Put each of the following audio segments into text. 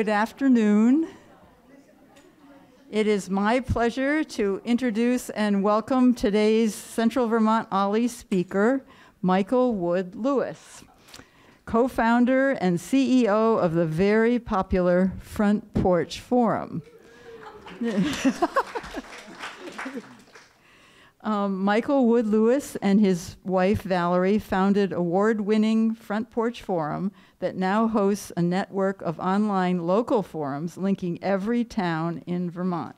Good afternoon. It is my pleasure to introduce and welcome today's Central Vermont OLLI speaker, Michael Wood Lewis, co founder and CEO of the very popular Front Porch Forum. Um, Michael Wood Lewis and his wife Valerie founded award winning Front Porch Forum that now hosts a network of online local forums linking every town in Vermont.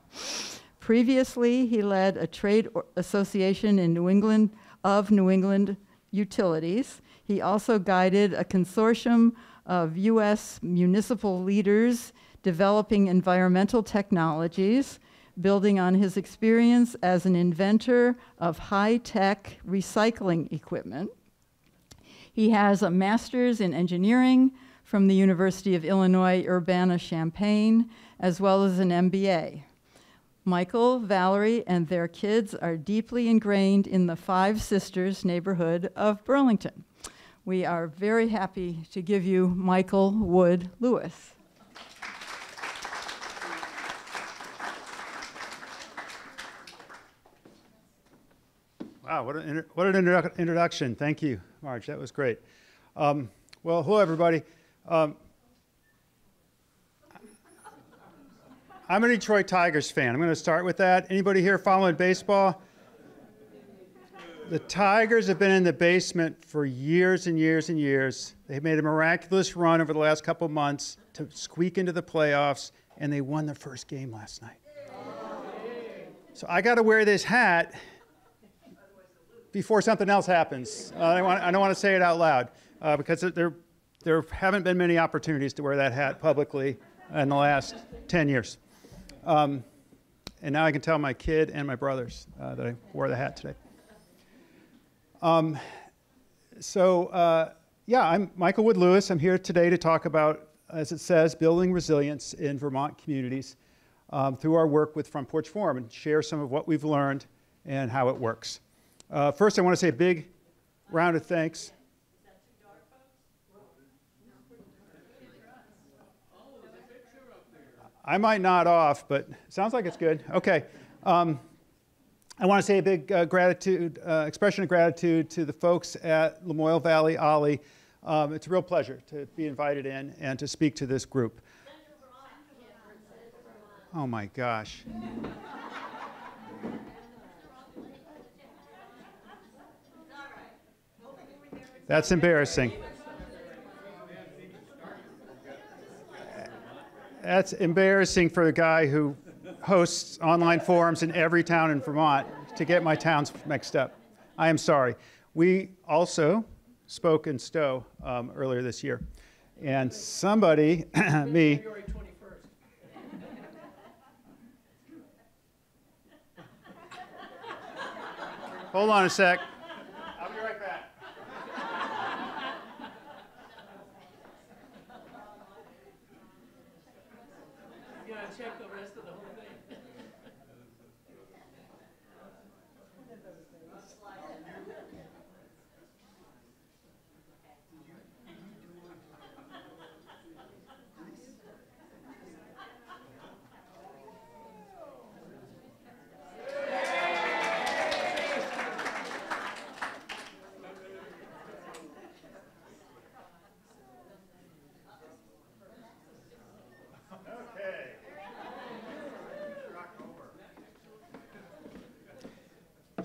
Previously, he led a trade association in New England of New England utilities. He also guided a consortium of U.S. municipal leaders developing environmental technologies building on his experience as an inventor of high tech recycling equipment. He has a master's in engineering from the University of Illinois Urbana Champaign, as well as an MBA. Michael, Valerie, and their kids are deeply ingrained in the Five Sisters neighborhood of Burlington. We are very happy to give you Michael Wood Lewis. Wow, what an, what an introdu introduction. Thank you, Marge. That was great. Um, well, hello, everybody. Um, I'm a Detroit Tigers fan. I'm going to start with that. Anybody here following baseball? The Tigers have been in the basement for years and years and years. They've made a miraculous run over the last couple months to squeak into the playoffs, and they won their first game last night. So I got to wear this hat before something else happens. Uh, I, don't want, I, don't want, to say it out loud uh, because there, there haven't been many opportunities to wear that hat publicly in the last 10 years. Um, and now I can tell my kid and my brothers uh, that I wore the hat today. Um, so, uh, yeah, I'm Michael Wood Lewis. I'm here today to talk about, as it says, building resilience in Vermont communities um, through our work with Front Porch Forum and share some of what we've learned and how it works. Uh, first, I want to say a big round of thanks. I might nod off, but sounds like it's good. Okay. Um, I want to say a big uh, gratitude, uh, expression of gratitude to the folks at Lamoille Valley OLLI. Um, it's a real pleasure to be invited in and to speak to this group. Oh my gosh. That's embarrassing. That's embarrassing for a guy who hosts online forums in every town in Vermont to get my towns mixed up. I am sorry. We also spoke in Stowe um, earlier this year. And somebody, me, Hold on a sec.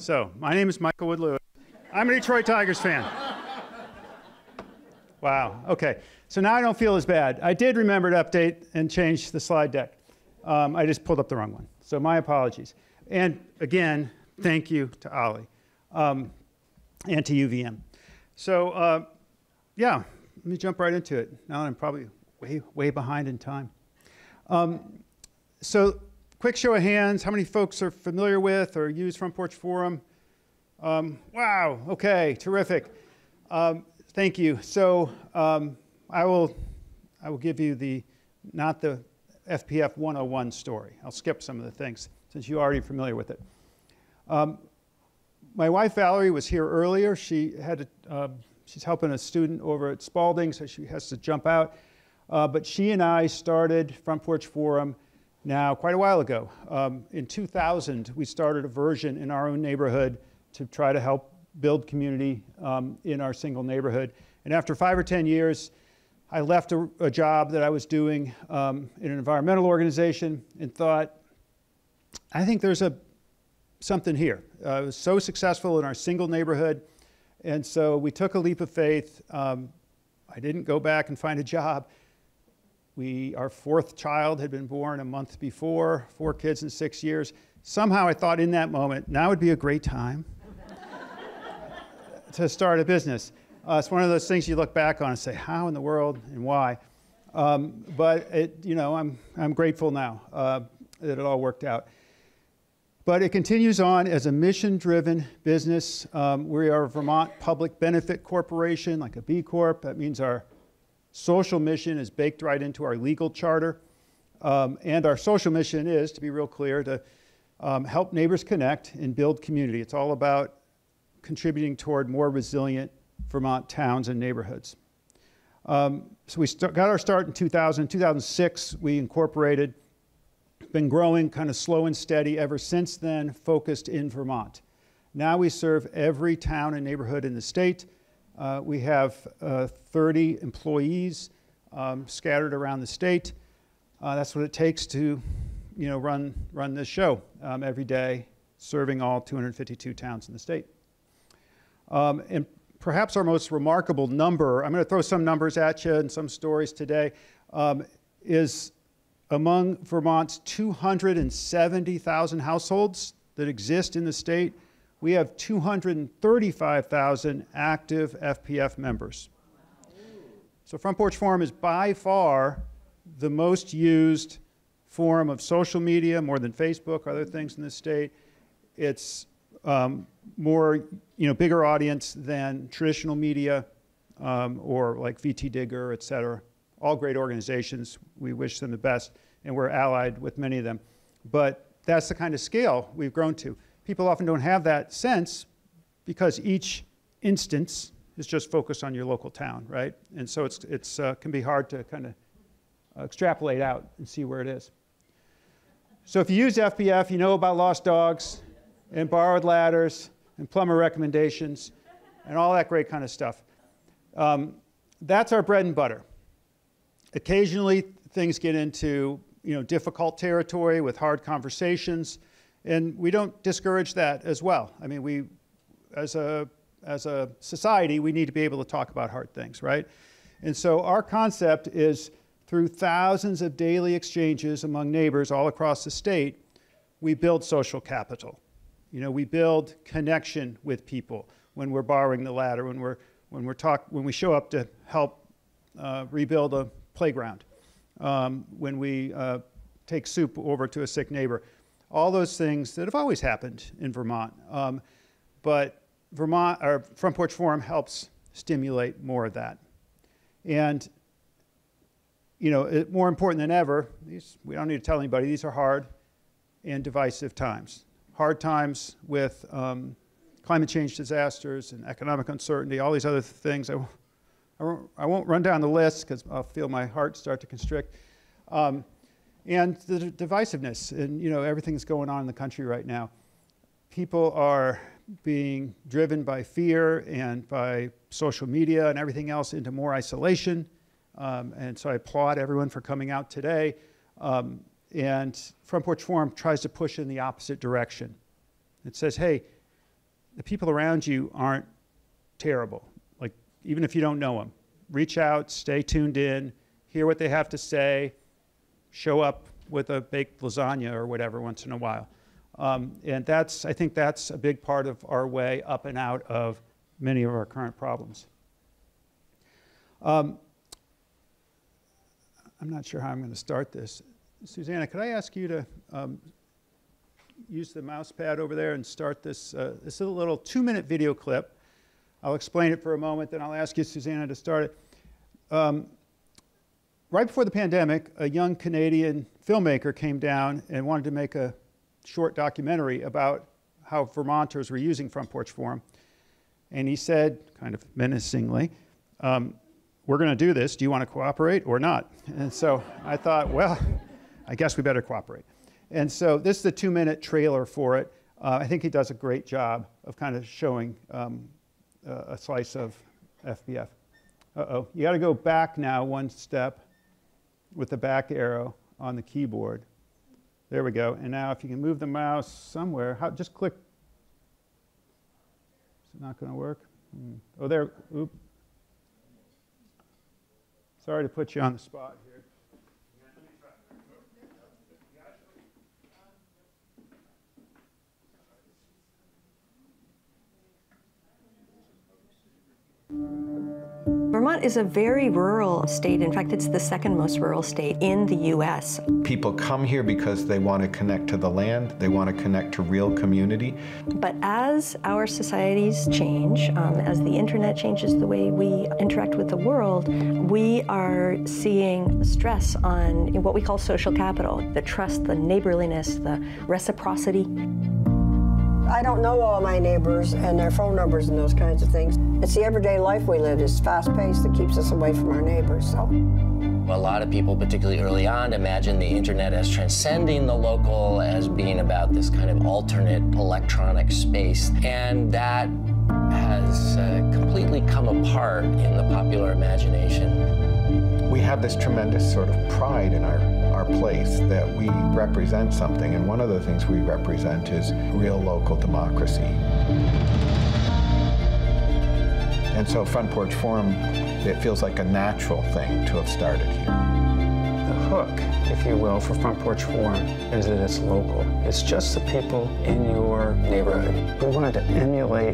So, my name is Michael Wood Lewis. I'm a Detroit Tigers fan. Wow, okay. So now I don't feel as bad. I did remember to update and change the slide deck. Um, I just pulled up the wrong one. So my apologies. And again, thank you to OLLI um, and to UVM. So uh, yeah, let me jump right into it. Now I'm probably way, way behind in time. Um, so quick show of hands, how many folks are familiar with or use Front Porch Forum? Um, wow, okay, terrific. Um, thank you. So um, I, will, I will give you the, not the FPF 101 story. I'll skip some of the things since you're already familiar with it. Um, my wife Valerie was here earlier. She had, a, uh, she's helping a student over at Spaulding, so she has to jump out. Uh, but she and I started Front Porch Forum now quite a while ago. Um, in 2000, we started a version in our own neighborhood to try to help build community um, in our single neighborhood. And after five or 10 years, I left a, a job that I was doing um, in an environmental organization and thought, I think there's a, something here. Uh, I was so successful in our single neighborhood, and so we took a leap of faith. Um, I didn't go back and find a job. We, our fourth child had been born a month before, four kids in six years. Somehow I thought in that moment, now would be a great time to start a business. Uh, it's one of those things you look back on and say, how in the world and why? Um, but it, you know, I'm, I'm grateful now uh, that it all worked out. But it continues on as a mission driven business. Um, we are a Vermont Public Benefit Corporation, like a B Corp. That means our social mission is baked right into our legal charter. Um, and our social mission is, to be real clear, to um, help neighbors connect and build community. It's all about contributing toward more resilient Vermont towns and neighborhoods. Um, so we got our start in 2000. 2006, we incorporated, been growing kind of slow and steady ever since then, focused in Vermont. Now we serve every town and neighborhood in the state. Uh, we have uh, 30 employees um, scattered around the state. Uh, that's what it takes to, you know, run, run this show um, every day, serving all 252 towns in the state. Um, and perhaps our most remarkable number, I'm going to throw some numbers at you and some stories today, um, is among Vermont's 270,000 households that exist in the state, we have 235,000 active FPF members. So Front Porch Forum is by far the most used form of social media, more than Facebook, other things in the state. It's um, more, you know, bigger audience than traditional media um, or like VT Digger, et cetera. All great organizations. We wish them the best, and we're allied with many of them. But that's the kind of scale we've grown to. People often don't have that sense because each instance is just focused on your local town, right? And so it's, it's uh, can be hard to kind of extrapolate out and see where it is. So if you use FPF, you know about lost dogs, and borrowed ladders and plumber recommendations and all that great kind of stuff. Um, that's our bread and butter. Occasionally, things get into you know, difficult territory with hard conversations, and we don't discourage that as well. I mean, we, as a, as a society, we need to be able to talk about hard things, right? And so our concept is through thousands of daily exchanges among neighbors all across the state, we build social capital. You know, we build connection with people when we're borrowing the ladder, when we're when we're talk when we show up to help uh, rebuild a playground, um, when we uh, take soup over to a sick neighbor, all those things that have always happened in Vermont. Um, but Vermont or Front Porch Forum helps stimulate more of that, and you know, it, more important than ever, these, we don't need to tell anybody, these are hard and divisive times hard times with um, climate change disasters and economic uncertainty, all these other things. I, I, won't, run down the list because I'll feel my heart start to constrict. Um, and the divisiveness and you know everything that's going on in the country right now. People are being driven by fear and by social media and everything else into more isolation. Um, and so I applaud everyone for coming out today. Um, and Front Porch Forum tries to push in the opposite direction. It says, hey, the people around you aren't terrible. Like, even if you don't know them, reach out, stay tuned in, hear what they have to say, show up with a baked lasagna or whatever once in a while. Um, and that's, I think that's a big part of our way up and out of many of our current problems. Um, I'm not sure how I'm going to start this. Susanna, could I ask you to um, use the mouse pad over there and start this? Uh, this is a little two-minute video clip. I'll explain it for a moment, then I'll ask you, Susanna, to start it. Um, right before the pandemic, a young Canadian filmmaker came down and wanted to make a short documentary about how Vermonters were using Front Porch Forum. And he said, kind of menacingly, um, we're going to do this. Do you want to cooperate or not? And so I thought, well, I guess we better cooperate. And so this is the two minute trailer for it. Uh, I think he does a great job of kind of showing um, a slice of FPF. Uh oh, you got to go back now one step with the back arrow on the keyboard. There we go. And now if you can move the mouse somewhere, how, just click. Is it not going to work? Hmm. Oh, there. Oop. Sorry to put you on the spot here. Vermont is a very rural state. In fact, it's the second most rural state in the U.S. People come here because they want to connect to the land, they want to connect to real community. But as our societies change, um, as the internet changes the way we interact with the world, we are seeing stress on what we call social capital the trust, the neighborliness, the reciprocity. I don't know all my neighbors and their phone numbers and those kinds of things. It's the everyday life we live. It's fast paced that keeps us away from our neighbors. So. A lot of people, particularly early on, imagine the internet as transcending the local, as being about this kind of alternate electronic space. And that has uh, completely come apart in the popular imagination. We have this tremendous sort of pride in our our place that we represent something, and one of the things we represent is real local democracy. And so Front Porch Forum, it feels like a natural thing to have started here. The hook, if you will, for Front Porch Forum is that it's local. It's just the people in your neighborhood. We wanted to emulate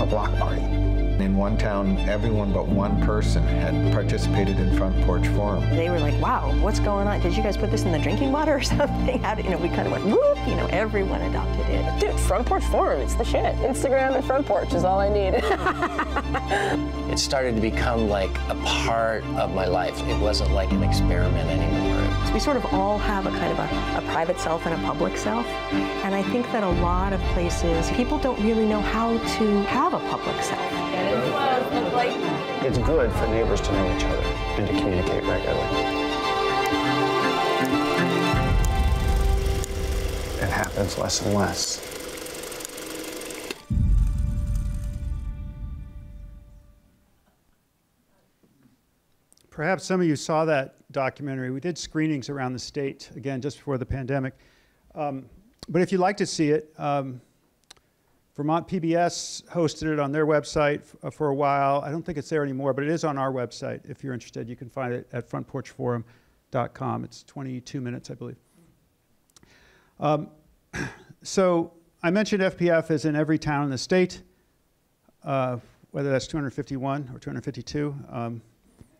a block party. In one town, everyone but one person had participated in Front Porch Forum. They were like, wow, what's going on? Did you guys put this in the drinking water or something? How did, you know, we kind of went, whoop, you know, everyone adopted it. Dude, Front Porch Forum, it's the shit. Instagram and Front Porch is all I need. it started to become like a part of my life. It wasn't like an experiment anymore. So we sort of all have a kind of a, a private self and a public self. And I think that a lot of places, people don't really know how to have a public self. It's good for neighbors to know each other and to communicate regularly. It happens less and less. Perhaps some of you saw that documentary. We did screenings around the state, again, just before the pandemic. Um, but if you'd like to see it, um, Vermont PBS hosted it on their website uh, for a while. I don't think it's there anymore, but it is on our website. If you're interested, you can find it at frontporchforum.com. It's 22 minutes, I believe. Um, so I mentioned FPF is in every town in the state, uh, whether that's 251 or 252. Um,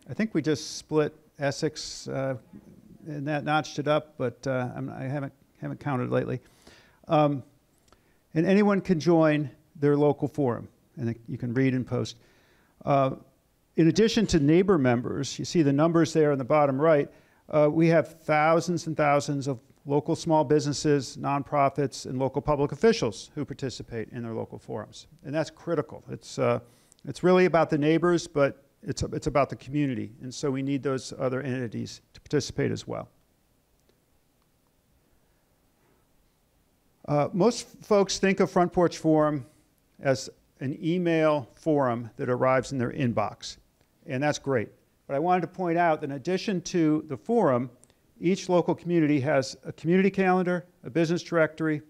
I think we just split Essex uh, and that notched it up, but uh, I haven't, haven't counted lately. Um, and anyone can join their local forum, and you can read and post. Uh, in addition to neighbor members, you see the numbers there in the bottom right, uh, we have thousands and thousands of local small businesses, nonprofits, and local public officials who participate in their local forums. And that's critical. It's, uh, it's really about the neighbors, but it's, it's about the community. And so we need those other entities to participate as well. Uh, most folks think of Front Porch Forum as an email forum that arrives in their inbox, and that's great. But I wanted to point out that in addition to the forum, each local community has a community calendar, a business directory,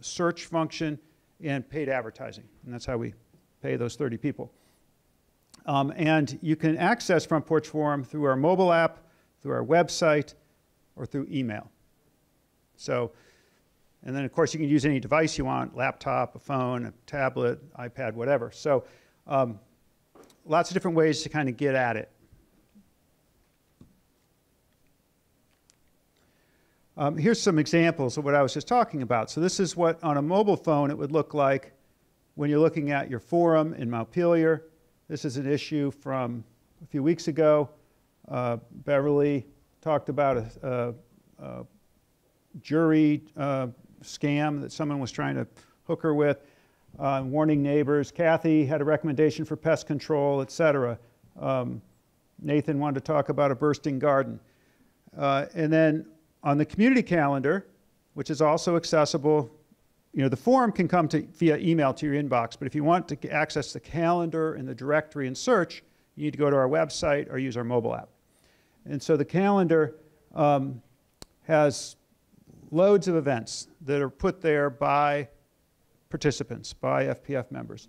a search function, and paid advertising. And that's how we pay those 30 people. Um, and you can access Front Porch Forum through our mobile app, through our website, or through email. So and then, of course, you can use any device you want laptop, a phone, a tablet, iPad, whatever. So, um, lots of different ways to kind of get at it. Um, here's some examples of what I was just talking about. So, this is what on a mobile phone it would look like when you're looking at your forum in Montpelier. This is an issue from a few weeks ago. Uh, Beverly talked about a, a, a jury uh, scam that someone was trying to hook her with, uh, warning neighbors. Kathy had a recommendation for pest control, et cetera. Um, Nathan wanted to talk about a bursting garden. Uh, and then on the community calendar, which is also accessible, you know, the form can come to, via email to your inbox, but if you want to access the calendar and the directory and search, you need to go to our website or use our mobile app. And so the calendar um, has loads of events that are put there by participants, by FPF members.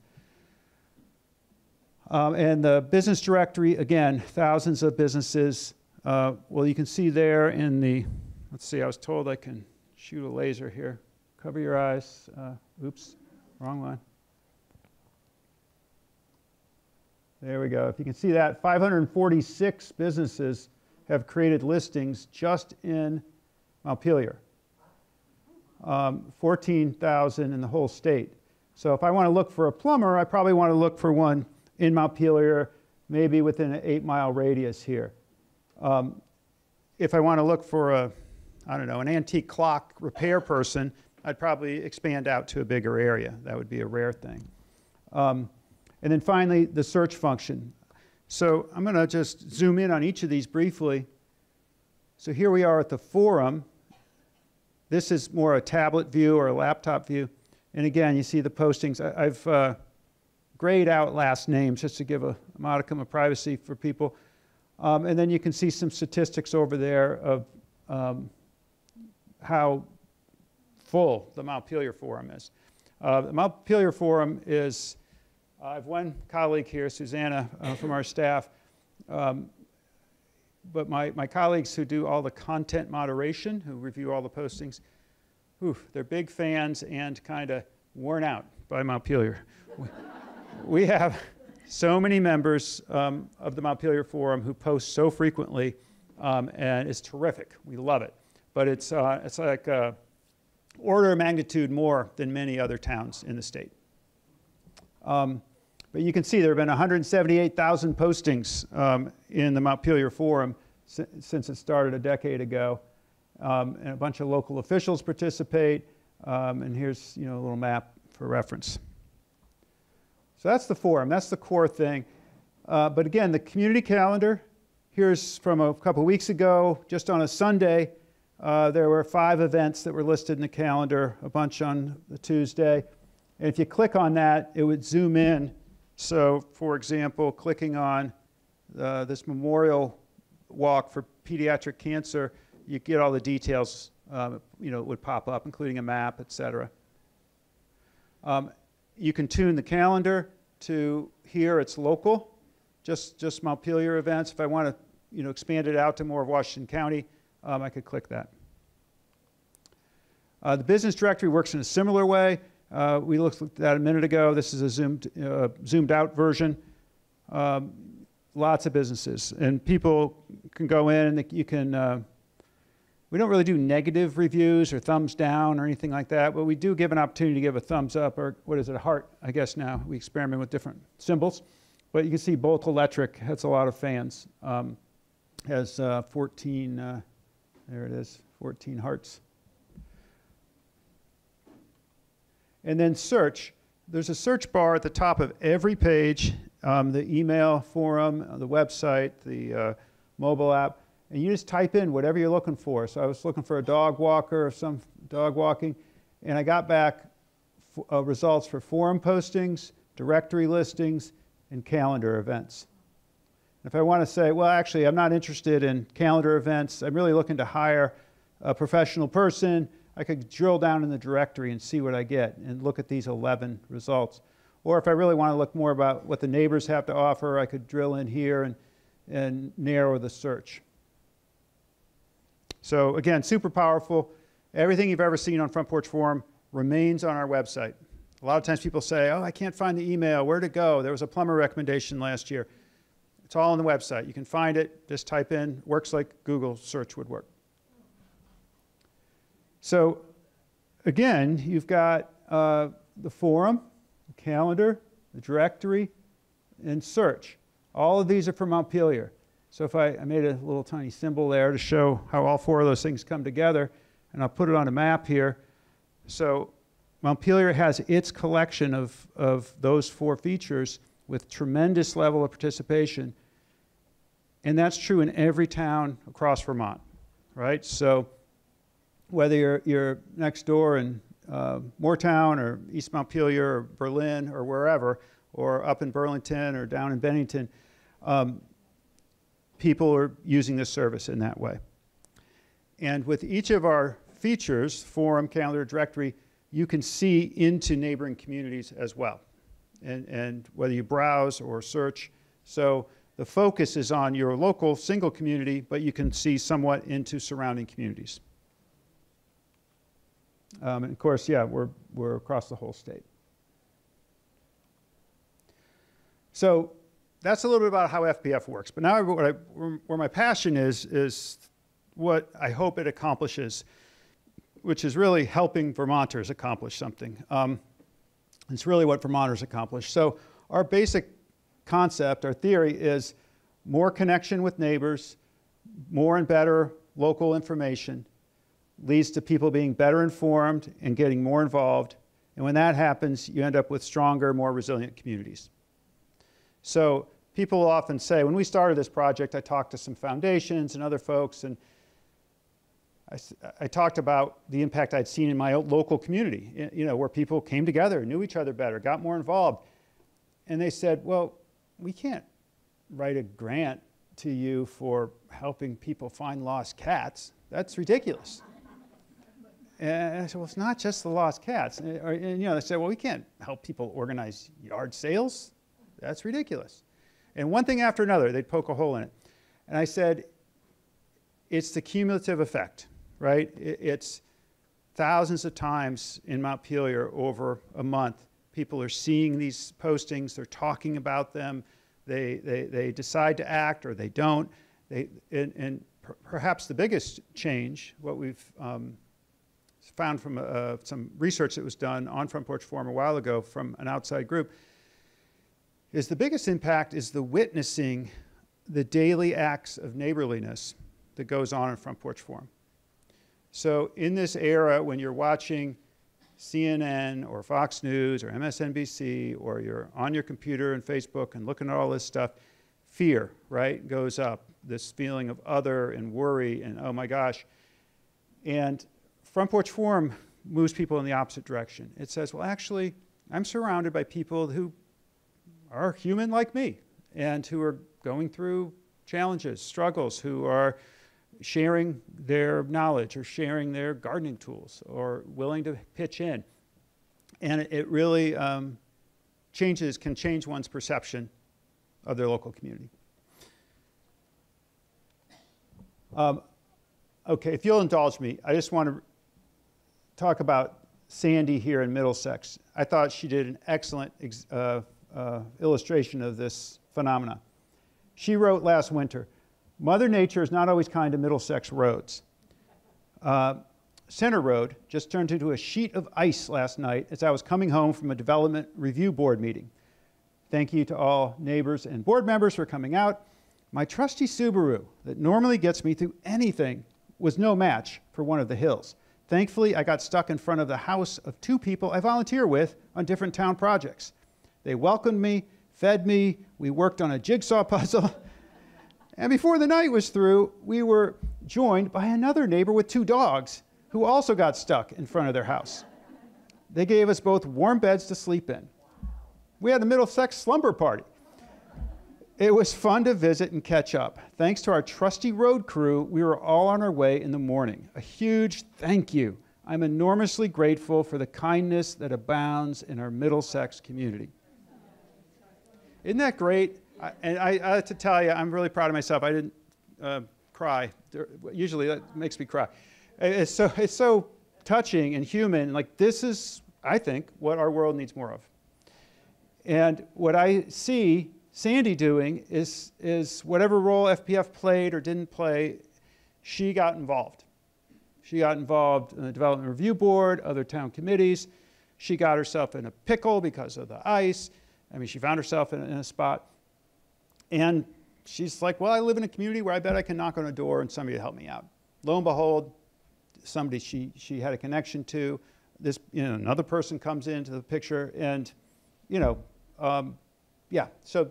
Um, and the business directory, again, thousands of businesses. Uh, well, you can see there in the, let's see, I was told I can shoot a laser here. Cover your eyes. Uh, oops, wrong one. There we go. If you can see that, 546 businesses have created listings just in Montpelier. Um, 14,000 in the whole state. So if I want to look for a plumber, I probably want to look for one in Montpelier, maybe within an eight mile radius here. Um, if I want to look for a, I don't know, an antique clock repair person, I'd probably expand out to a bigger area. That would be a rare thing. Um, and then finally, the search function. So I'm going to just zoom in on each of these briefly. So here we are at the forum. This is more a tablet view or a laptop view. And again, you see the postings. I, have uh, grayed out last names just to give a modicum of privacy for people. Um, and then you can see some statistics over there of um, how full the Montpelier Forum is. Uh, the Montpelier Forum is, uh, I have one colleague here, Susanna, uh, from our staff, um, but my, my colleagues who do all the content moderation, who review all the postings, whew, they're big fans and kind of worn out by Montpelier we have so many members um, of the Montpelier Forum who post so frequently, um, and it's terrific. We love it. But it's, uh, it's like uh, order of magnitude more than many other towns in the state. Um, but you can see there have been 178,000 postings um, in the Montpelier Forum si since it started a decade ago. Um, and a bunch of local officials participate. Um, and here's you know, a little map for reference. So that's the forum, that's the core thing. Uh, but again, the community calendar, here's from a couple weeks ago, just on a Sunday, uh, there were five events that were listed in the calendar, a bunch on the Tuesday. And if you click on that, it would zoom in. So, for example, clicking on uh, this memorial walk for pediatric cancer, you get all the details, um, you know, it would pop up, including a map, et cetera. Um, you can tune the calendar to here it's local, just, just Montpelier events. If I want to you know, expand it out to more of Washington County, um, I could click that. Uh, the business directory works in a similar way. Uh, we looked at that a minute ago. This is a zoomed, uh, zoomed out version. Um, lots of businesses. And people can go in and you can uh, we don't really do negative reviews or thumbs down or anything like that, but we do give an opportunity to give a thumbs up or what is it, a heart, I guess now. We experiment with different symbols. But you can see Bolt Electric has a lot of fans. Um, has uh, 14, uh, there it is, 14 hearts. And then search. There's a search bar at the top of every page, um, the email forum, the website, the uh, mobile app and you just type in whatever you're looking for. So I was looking for a dog walker or some dog walking, and I got back uh, results for forum postings, directory listings, and calendar events. If I want to say, well, actually, I'm not interested in calendar events, I'm really looking to hire a professional person, I could drill down in the directory and see what I get and look at these 11 results. Or if I really want to look more about what the neighbors have to offer, I could drill in here and, and narrow the search. So again, super powerful. Everything you've ever seen on Front Porch Forum remains on our website. A lot of times people say, oh, I can't find the email. Where to go? There was a plumber recommendation last year. It's all on the website. You can find it. Just type in. Works like Google search would work. So again, you've got uh, the forum, the calendar, the directory, and search. All of these are from Montpelier. So if I, I made a little tiny symbol there to show how all four of those things come together, and I'll put it on a map here. So Montpelier has its collection of, of those four features with tremendous level of participation. And that's true in every town across Vermont, right? So whether you're, you're next door in uh, Moretown or East Montpelier or Berlin or wherever, or up in Burlington or down in Bennington, um, people are using this service in that way. And with each of our features, forum, calendar, directory, you can see into neighboring communities as well. And, and whether you browse or search. So the focus is on your local single community, but you can see somewhat into surrounding communities. Um, and of course, yeah, we're, we're across the whole state. So that's a little bit about how FPF works. But now I, where my passion is, is what I hope it accomplishes, which is really helping Vermonters accomplish something. Um, it's really what Vermonters accomplish. So our basic concept, our theory is more connection with neighbors, more and better local information leads to people being better informed and getting more involved. And when that happens, you end up with stronger, more resilient communities. So people often say, when we started this project, I talked to some foundations and other folks, and I, I, talked about the impact I'd seen in my local community, you know, where people came together, knew each other better, got more involved. And they said, well, we can't write a grant to you for helping people find lost cats. That's ridiculous. And I said, well, it's not just the lost cats. And, and, you know, they said, well, we can't help people organize yard sales. That's ridiculous. And one thing after another, they'd poke a hole in it. And I said, it's the cumulative effect, right? It's thousands of times in Montpelier over a month. People are seeing these postings, they're talking about them, they, they, they decide to act or they don't. They, and, and per perhaps the biggest change, what we've um, found from uh, some research that was done on Front Porch Forum a while ago from an outside group, is the biggest impact is the witnessing the daily acts of neighborliness that goes on in Front Porch Forum. So in this era, when you're watching CNN or Fox News or MSNBC or you're on your computer and Facebook and looking at all this stuff, fear, right, goes up. This feeling of other and worry and oh my gosh. And Front Porch Forum moves people in the opposite direction. It says, well, actually, I'm surrounded by people who are human like me and who are going through challenges, struggles, who are sharing their knowledge or sharing their gardening tools or willing to pitch in. And it really um, changes, can change one's perception of their local community. Um, okay, if you'll indulge me, I just want to talk about Sandy here in Middlesex. I thought she did an excellent uh, uh, illustration of this phenomena. She wrote last winter, Mother Nature is not always kind to Middlesex roads. Uh, Center Road just turned into a sheet of ice last night as I was coming home from a development review board meeting. Thank you to all neighbors and board members for coming out. My trusty Subaru that normally gets me through anything was no match for one of the hills. Thankfully, I got stuck in front of the house of two people I volunteer with on different town projects. They welcomed me, fed me, we worked on a jigsaw puzzle. and before the night was through, we were joined by another neighbor with two dogs who also got stuck in front of their house. They gave us both warm beds to sleep in. We had a Middlesex slumber party. It was fun to visit and catch up. Thanks to our trusty road crew, we were all on our way in the morning. A huge thank you. I'm enormously grateful for the kindness that abounds in our Middlesex community. Isn't that great? I, and I, I, have to tell you, I'm really proud of myself. I didn't uh, cry. Usually that makes me cry. It's so, it's so touching and human. Like, this is, I think, what our world needs more of. And what I see Sandy doing is, is whatever role FPF played or didn't play, she got involved. She got involved in the Development Review Board, other town committees. She got herself in a pickle because of the ice. I mean, she found herself in, in a spot. And she's like, well, I live in a community where I bet I can knock on a door and somebody will help me out. Lo and behold, somebody she, she had a connection to, this, you know, another person comes into the picture and, you know, um, yeah, so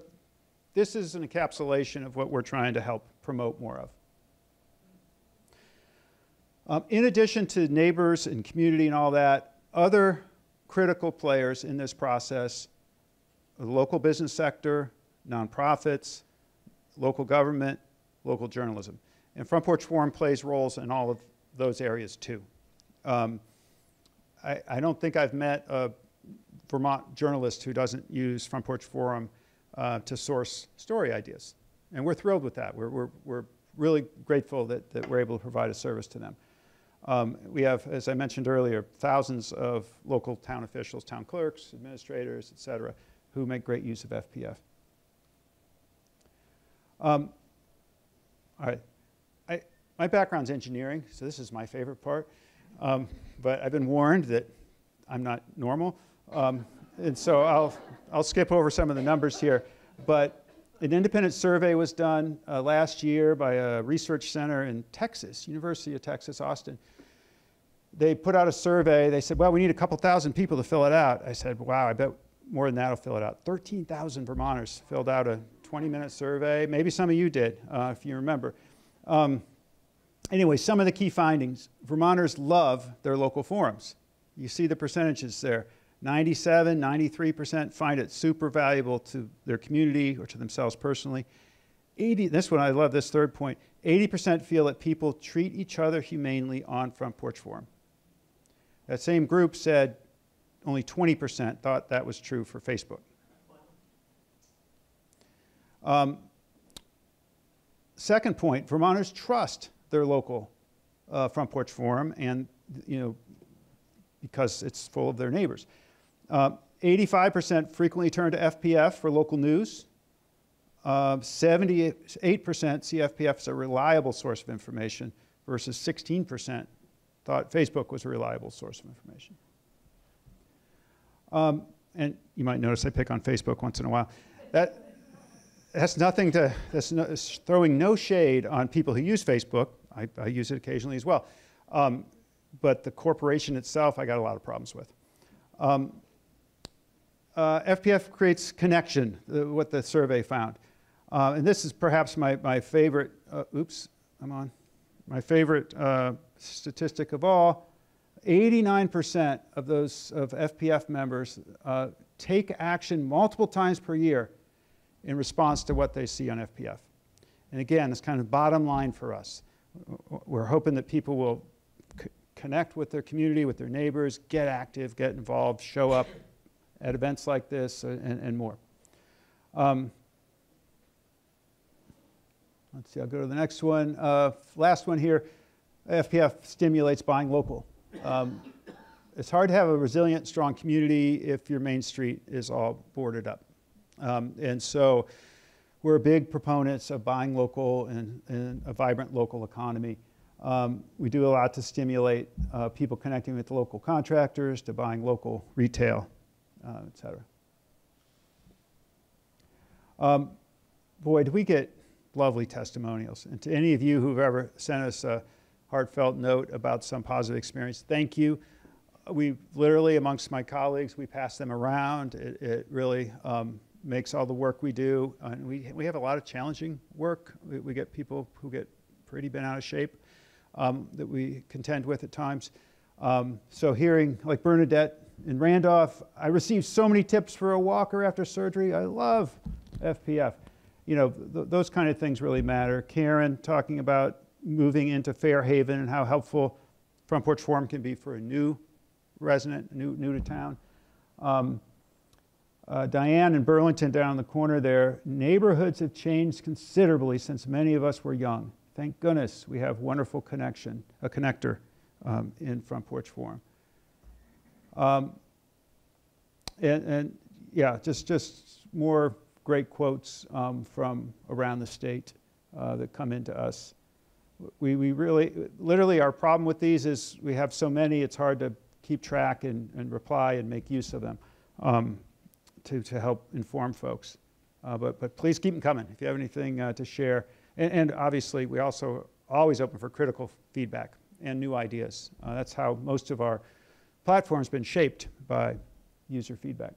this is an encapsulation of what we're trying to help promote more of. Um, in addition to neighbors and community and all that, other critical players in this process, the local business sector, nonprofits, local government, local journalism. And Front Porch Forum plays roles in all of those areas too. Um, I, I, don't think I've met a Vermont journalist who doesn't use Front Porch Forum uh, to source story ideas. And we're thrilled with that. We're, we're, we're really grateful that, that we're able to provide a service to them. Um, we have, as I mentioned earlier, thousands of local town officials, town clerks, administrators, et cetera, who make great use of FPF. Um, all right. I, my background's engineering, so this is my favorite part. Um, but I've been warned that I'm not normal. Um, and so I'll, I'll skip over some of the numbers here. But an independent survey was done uh, last year by a research center in Texas, University of Texas, Austin. They put out a survey. They said, well, we need a couple thousand people to fill it out. I said, wow, I bet more than that will fill it out. 13,000 Vermonters filled out a 20 minute survey. Maybe some of you did, uh, if you remember. Um, anyway, some of the key findings Vermonters love their local forums. You see the percentages there. 97, 93% find it super valuable to their community or to themselves personally. 80, this one, I love this third point. 80% feel that people treat each other humanely on Front Porch Forum. That same group said only 20% thought that was true for Facebook. Um, second point, Vermonters trust their local uh, Front Porch Forum and, you know, because it's full of their neighbors. 85% uh, frequently turn to FPF for local news. Uh, 78% see FPF as a reliable source of information versus 16% thought Facebook was a reliable source of information. Um, and you might notice I pick on Facebook once in a while. That has nothing to, that's no, throwing no shade on people who use Facebook. I, I use it occasionally as well. Um, but the corporation itself, I got a lot of problems with. Um, uh, FPF creates connection, uh, what the survey found. Uh, and this is perhaps my, my favorite, uh, oops, I'm on, my favorite uh, statistic of all. 89% of those of FPF members uh, take action multiple times per year in response to what they see on FPF. And again, it's kind of bottom line for us. We're hoping that people will connect with their community, with their neighbors, get active, get involved, show up at events like this, uh, and, and more. Um, let's see, I'll go to the next one. Uh, last one here FPF stimulates buying local. Um, it's hard to have a resilient, strong community if your main street is all boarded up. Um, and so we're big proponents of buying local and, and a vibrant local economy. Um, we do a lot to stimulate uh, people connecting with local contractors, to buying local retail, uh. Um, boy, do we get lovely testimonials. And to any of you who've ever sent us a heartfelt note about some positive experience, thank you. We literally, amongst my colleagues, we pass them around. It, it really um, makes all the work we do. And we, we have a lot of challenging work. We, we get people who get pretty bent out of shape um, that we contend with at times. Um, so hearing like Bernadette in Randolph, I received so many tips for a walker after surgery. I love FPF. You know, th those kind of things really matter. Karen talking about moving into Fairhaven and how helpful Front Porch Forum can be for a new resident, new, new to town. Um, uh, Diane in Burlington down the corner there, neighborhoods have changed considerably since many of us were young. Thank goodness we have wonderful connection, a connector um, in Front Porch Forum. Um, and, and, yeah, just, just more great quotes um, from around the state uh, that come into us. We, we really, literally, our problem with these is we have so many, it's hard to keep track and, and reply and make use of them. Um, to, to help inform folks. Uh, but, but please keep them coming if you have anything uh, to share. And, and, obviously, we also always open for critical feedback and new ideas. Uh, that's how most of our platform's been shaped by user feedback.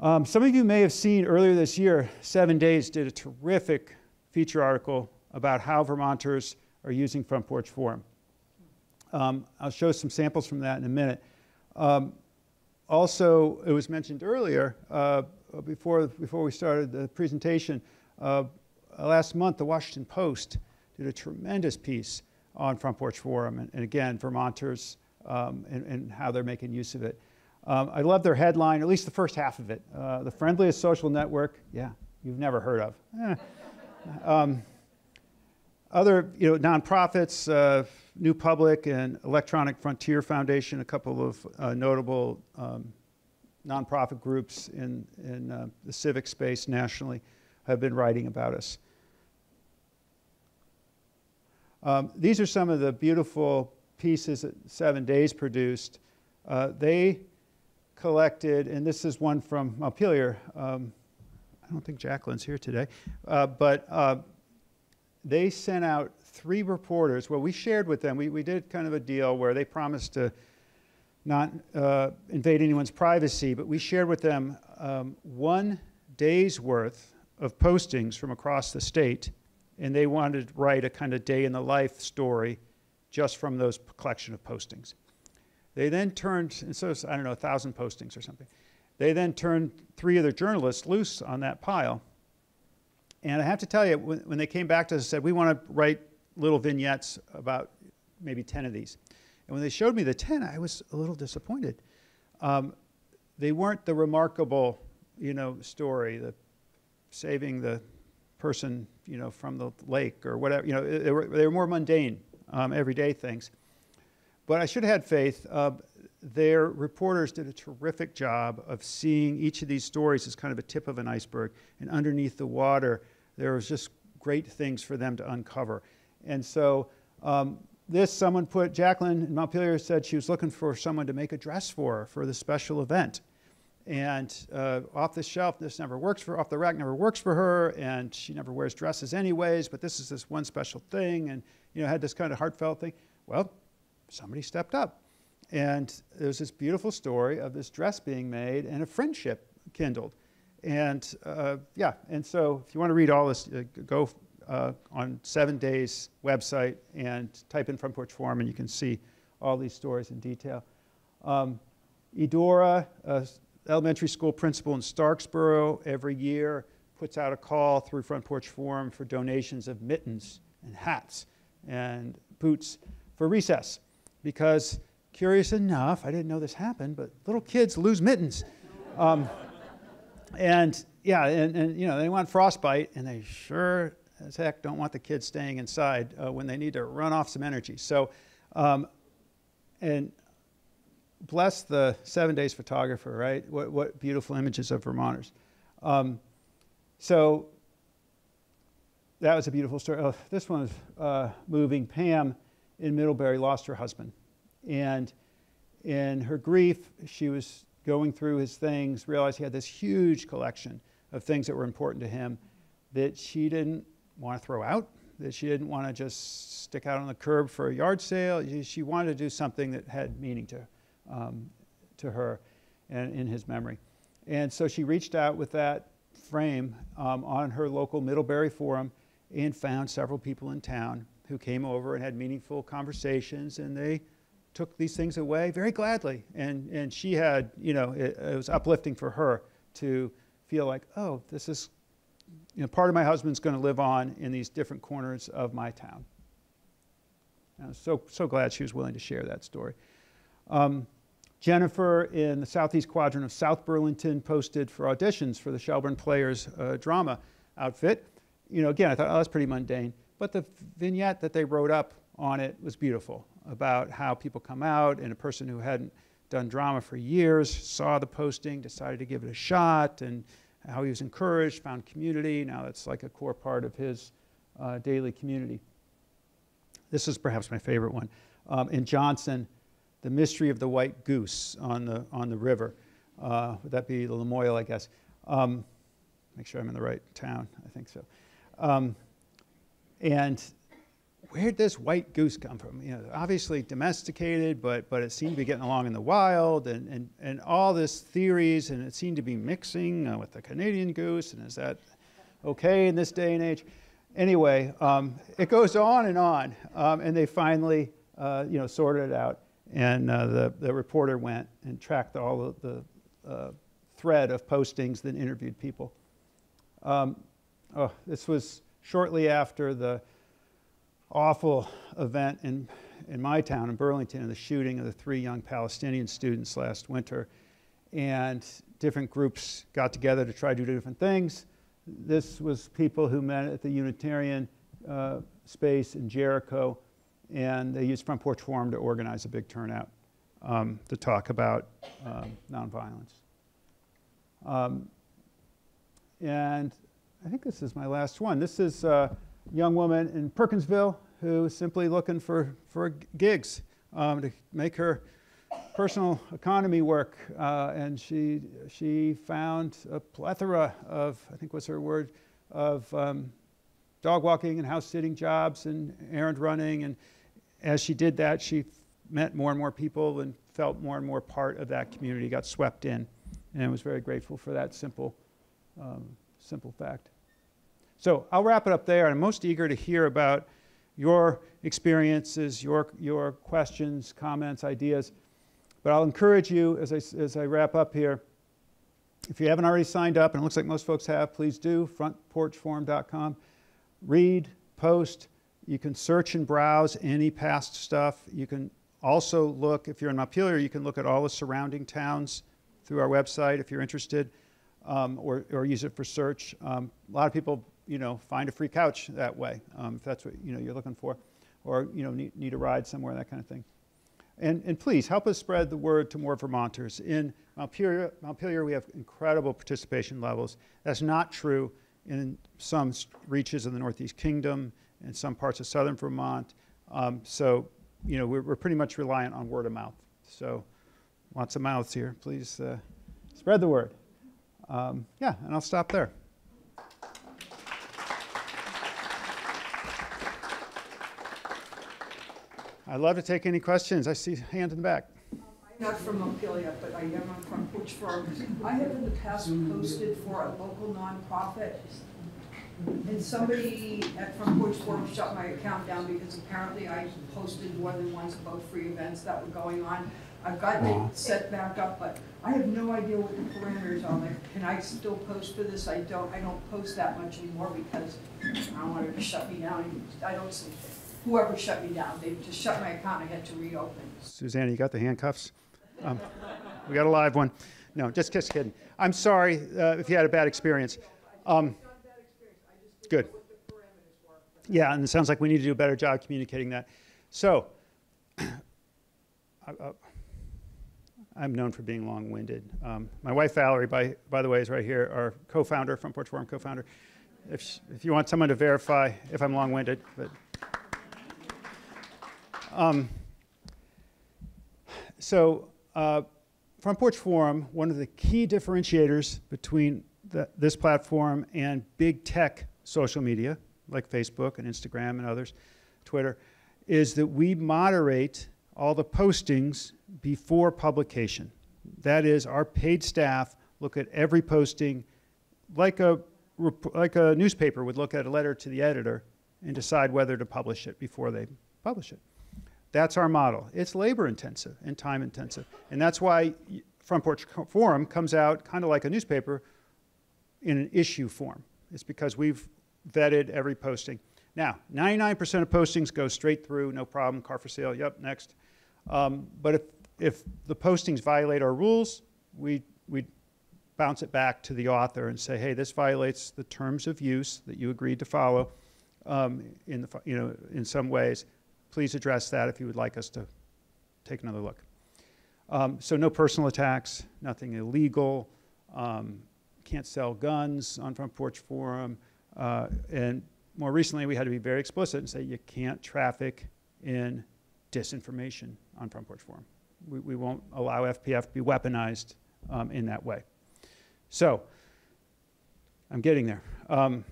Um, some of you may have seen earlier this year, Seven Days did a terrific feature article about how Vermonters are using Front Porch Forum. Um, I'll show some samples from that in a minute. Um, also, it was mentioned earlier, uh, before, before we started the presentation, uh, last month the Washington Post did a tremendous piece on Front Porch Forum, and, and again, Vermonters um, and, and, how they're making use of it. Um, I love their headline, at least the first half of it. Uh, the friendliest social network, yeah, you've never heard of. Eh. Um, other you know, nonprofits, uh, New Public and Electronic Frontier Foundation, a couple of uh, notable um, nonprofit groups in, in uh, the civic space nationally, have been writing about us. Um, these are some of the beautiful pieces that Seven Days produced. Uh, they collected, and this is one from Montpelier. Um, I don't think Jacqueline's here today, uh, but uh, they sent out three reporters. Well, we shared with them, we, we did kind of a deal where they promised to not uh, invade anyone's privacy, but we shared with them um, one day's worth of postings from across the state, and they wanted to write a kind of day in the life story just from those collection of postings. They then turned, and so I don't know, a thousand postings or something. They then turned three other journalists loose on that pile. And I have to tell you, when, when they came back to us and said, we want to write little vignettes about maybe 10 of these. And when they showed me the 10, I was a little disappointed. Um, they weren't the remarkable, you know, story, the saving the person, you know, from the lake or whatever. You know, they were, they were more mundane, um, everyday things. But I should have had faith. Uh, their reporters did a terrific job of seeing each of these stories as kind of a tip of an iceberg. And underneath the water, there was just great things for them to uncover. And so um, this, someone put, Jacqueline in Montpelier said she was looking for someone to make a dress for her for this special event. And uh, off the shelf, this never works for, off the rack never works for her, and she never wears dresses anyways, but this is this one special thing, and, you know, had this kind of heartfelt thing. Well, somebody stepped up. And there's this beautiful story of this dress being made and a friendship kindled. And uh, yeah, and so if you want to read all this, uh, go uh, on Seven Days website and type in Front Porch Forum, and you can see all these stories in detail. Um, Edora, elementary school principal in Starksboro, every year puts out a call through Front Porch Forum for donations of mittens and hats and boots for recess. Because, curious enough, I didn't know this happened, but little kids lose mittens. Um, and yeah, and, and you know, they want frostbite, and they sure as heck don't want the kids staying inside uh, when they need to run off some energy. So, um, and bless the seven days photographer, right? What, what beautiful images of Vermonters. Um, so that was a beautiful story. Oh, this one was uh, moving. Pam in Middlebury lost her husband. And in her grief, she was going through his things, realized he had this huge collection of things that were important to him that she didn't want to throw out, that she didn't want to just stick out on the curb for a yard sale. She wanted to do something that had meaning to, um, to her and in his memory. And so she reached out with that frame um, on her local Middlebury forum and found several people in town who came over and had meaningful conversations and they took these things away very gladly. And, and she had, you know, it, it was uplifting for her to feel like, oh, this is you know, part of my husband's going to live on in these different corners of my town. I was so, so glad she was willing to share that story. Um, Jennifer in the southeast quadrant of South Burlington posted for auditions for the Shelburne Players uh, drama outfit. You know, again, I thought, oh, that's pretty mundane. But the vignette that they wrote up on it was beautiful about how people come out and a person who hadn't done drama for years saw the posting, decided to give it a shot, and how he was encouraged, found community. Now that's like a core part of his uh, daily community. This is perhaps my favorite one. Um, in Johnson, the mystery of the white goose on the, on the river. Uh, would that be the Lamoille, I guess? Um, make sure I'm in the right town. I think so. Um, and where'd this white goose come from? You know, obviously domesticated, but, but it seemed to be getting along in the wild and, and, and all this theories, and it seemed to be mixing uh, with the Canadian goose, and is that okay in this day and age? Anyway, um, it goes on and on, um, and they finally, uh, you know, sorted it out, and uh, the, the reporter went and tracked all of the uh, thread of postings, then interviewed people. Um, oh, this was shortly after the awful event in, in my town, in Burlington, the shooting of the three young Palestinian students last winter. And different groups got together to try to do different things. This was people who met at the Unitarian uh, space in Jericho, and they used Front Porch Forum to organize a big turnout um, to talk about um, nonviolence. Um, and I think this is my last one. This is a young woman in Perkinsville who is simply looking for, for gigs um, to make her personal economy work. Uh, and she, she found a plethora of, I think was her word, of um, dog walking and house sitting jobs and errand running. And as she did that, she met more and more people and felt more and more part of that community, got swept in. And was very grateful for that simple, um, simple fact. So I'll wrap it up there. I'm most eager to hear about your experiences, your, your questions, comments, ideas. But I'll encourage you as I, as I wrap up here, if you haven't already signed up, and it looks like most folks have, please do, frontporchforum.com. Read, post. You can search and browse any past stuff. You can also look, if you're in Montpelier, you can look at all the surrounding towns through our website if you're interested, um, or, or use it for search. Um, a lot of people you know, find a free couch that way, um, if that's what you know you're looking for, or you know need, need a ride somewhere, that kind of thing. And, and please help us spread the word to more Vermonters. In Montpelier, Montpelier, we have incredible participation levels. That's not true in some reaches of the Northeast Kingdom and some parts of southern Vermont. Um, so, you know, we're, we're, pretty much reliant on word of mouth. So, lots of mouths here. Please uh, spread the word. Um, yeah, and I'll stop there. I'd love to take any questions. I see hand in the back. I'm not from Montpelier, but I am from Porch Forum. I have in the past posted for a local nonprofit, and somebody at Front Porch Forum shut my account down because apparently I posted more than once about free events that were going on. I've gotten it set back up, but I have no idea what the parameters are. Like, can I still post for this? I don't. I don't post that much anymore because I don't want her to shut me down. I don't see whoever shut me down. They just shut my account. I had to reopen. Susanna, you got the handcuffs? Um, we got a live one. No, just, just kidding. I'm sorry uh, if you had a bad experience. Um, good. Yeah, and it sounds like we need to do a better job communicating that. So, uh, I'm known for being long-winded. Um, my wife Valerie, by, by the way, is right here, our co-founder, Front Porch Forum co-founder. If, if you want someone to verify if I'm long-winded, but um, so, uh, Front Porch Forum, one of the key differentiators between the, this platform and big tech social media like Facebook and Instagram and others, Twitter, is that we moderate all the postings before publication. That is, our paid staff look at every posting like a, like a newspaper would look at a letter to the editor and decide whether to publish it before they publish it. That's our model. It's labor intensive and time intensive. And that's why Front Porch Forum comes out kind of like a newspaper in an issue form. It's because we've vetted every posting. Now, 99% of postings go straight through, no problem, car for sale, yep, next. Um, but if, if the postings violate our rules, we, we bounce it back to the author and say, hey, this violates the terms of use that you agreed to follow um, in, the, you know, in some ways please address that if you would like us to take another look. Um, so no personal attacks, nothing illegal, um, can't sell guns on Front Porch Forum, uh, and more recently we had to be very explicit and say you can't traffic in disinformation on Front Porch Forum. We, we won't allow FPF to be weaponized um, in that way. So, I'm getting there. Um,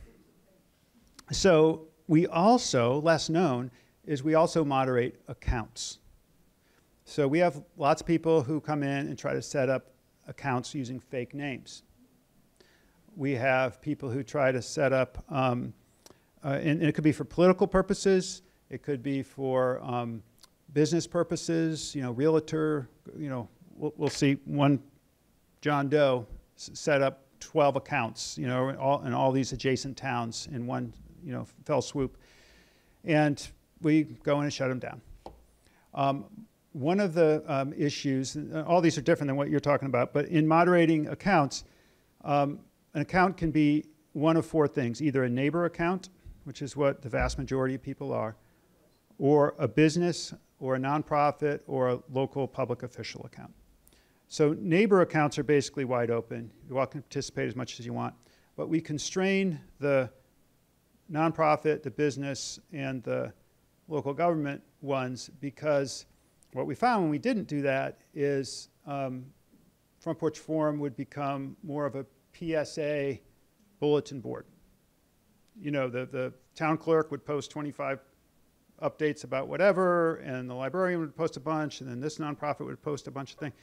so we also, less known, is we also moderate accounts. So we have lots of people who come in and try to set up accounts using fake names. We have people who try to set up, um, uh, and, and it could be for political purposes, it could be for um, business purposes, you know, realtor, you know, we'll, we'll see one John Doe set up 12 accounts, you know, in all, in all these adjacent towns in one, you know, fell swoop. And we go in and shut them down. Um, one of the um, issues, all these are different than what you're talking about, but in moderating accounts, um, an account can be one of four things either a neighbor account, which is what the vast majority of people are, or a business, or a nonprofit, or a local public official account. So neighbor accounts are basically wide open. You're welcome to participate as much as you want. But we constrain the nonprofit, the business, and the local government ones because what we found when we didn't do that is um, Front Porch Forum would become more of a PSA bulletin board. You know, the, the town clerk would post 25 updates about whatever, and the librarian would post a bunch, and then this nonprofit would post a bunch of things.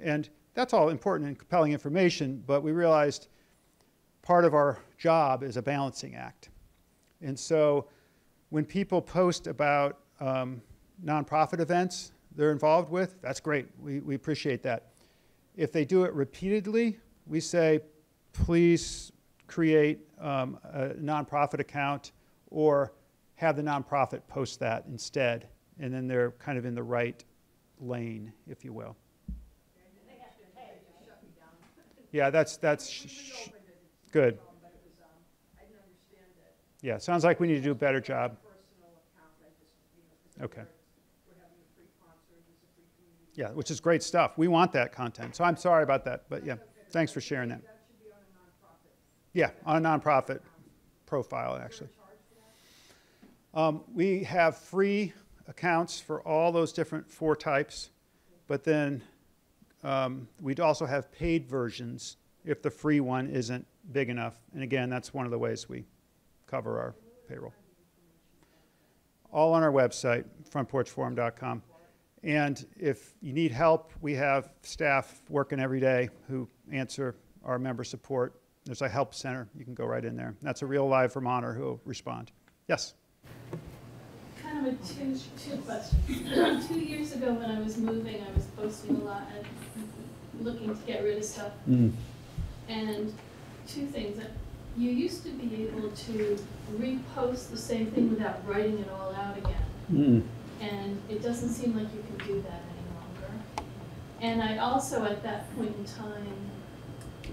And that's all important and compelling information, but we realized part of our job is a balancing act. And so when people post about um, nonprofit events they're involved with, that's great. We, we appreciate that. If they do it repeatedly, we say, please create um, a nonprofit account or have the nonprofit post that instead. And then they're kind of in the right lane, if you will. Yeah, that's, that's good. Yeah, sounds like we need to do a better job. Okay. Yeah, which is great stuff. We want that content. So I'm sorry about that, but yeah, thanks for sharing that. Yeah, on a nonprofit profile, actually. Um, we have free accounts for all those different four types, but then um, we'd also have paid versions if the free one isn't big enough. And again, that's one of the ways we cover our payroll. All on our website, frontporchforum.com. And if you need help, we have staff working every day who answer our member support. There's a help center. You can go right in there. That's a real live Vermonter who will respond. Yes? Kind of a two, two questions. Two years ago when I was moving, I was posting a lot and looking to get rid of stuff. Mm. And two things, that you used to be able to repost the same thing without writing it all out again. Mm. And it doesn't seem like you can do that any longer. And I also, at that point in time,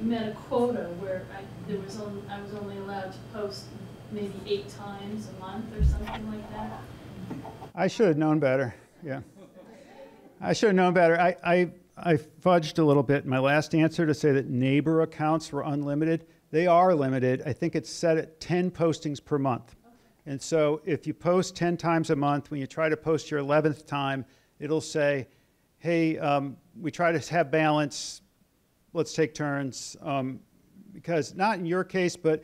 met a quota where I, there was on, I was only allowed to post maybe eight times a month or something like that. I should have known better. Yeah. I should have known better. I, I, I fudged a little bit in my last answer to say that neighbor accounts were unlimited. They are limited. I think it's set at 10 postings per month. And so if you post 10 times a month, when you try to post your 11th time, it'll say, hey, um, we try to have balance. Let's take turns. Um, because not in your case, but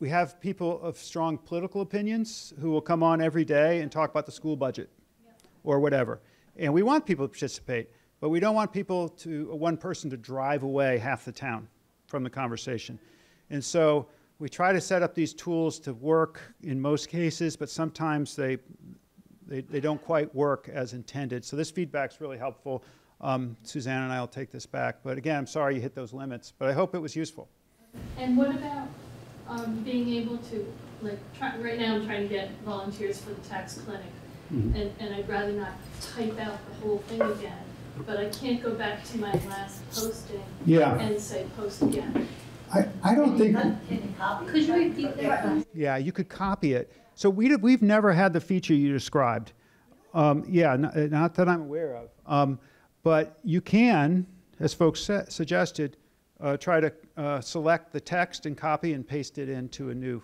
we have people of strong political opinions who will come on every day and talk about the school budget or whatever. And we want people to participate, but we don't want people to, one person to drive away half the town from the conversation. And so we try to set up these tools to work in most cases, but sometimes they, they, they don't quite work as intended. So this feedback's really helpful. Um, Suzanne and I will take this back. But again, I'm sorry you hit those limits, but I hope it was useful. And what about um, being able to, like, try, right now I'm trying to get volunteers for the tax clinic, Mm-hmm. and, and I'd rather not type out the whole thing again, but I can't go back to my last posting Yeah. and say post again. I, I don't think. Could you repeat that? Yeah, you could copy it. So we did, we've never had the feature you described. Um, yeah, not, not that I'm aware of. Um, but you can, as folks suggested, uh, try to uh, select the text and copy and paste it into a new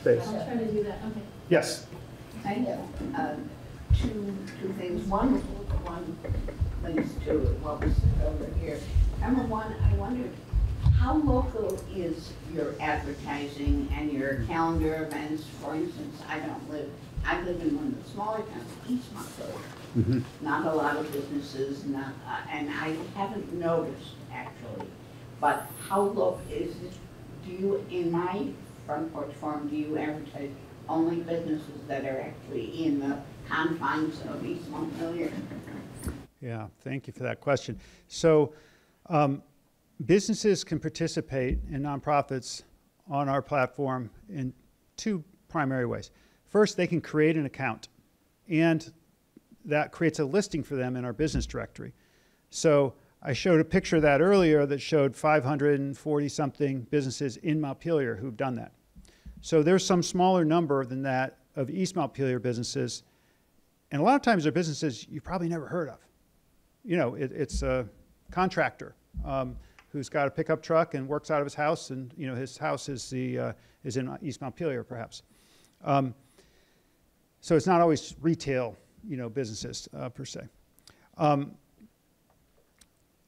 space. I'll try to do that, okay. Yes. Thank you. Um, Two, two things. One, one links to what was over here. Number one, I wondered how local is your advertising and your calendar events? For instance, I don't live, I live in one of the smaller towns, East Montpelier. Mhm. Not a lot of businesses, not, uh, and I haven't noticed actually. But how low is it, do you, in my front porch forum, do you advertise only businesses that are actually in the confines of East Montpelier? Yeah, thank you for that question. So, um, businesses can participate in nonprofits on our platform in two primary ways. First, they can create an account, and that creates a listing for them in our business directory. So, I showed a picture of that earlier that showed 540 something businesses in Montpelier who've done that. So, there's some smaller number than that of East Montpelier businesses, and a lot of times they're businesses you probably never heard of you know, it, it's a contractor um, who's got a pickup truck and works out of his house, and you know, his house is the uh, is in East Montpelier, perhaps. Um, so it's not always retail, you know, businesses uh, per se. Um,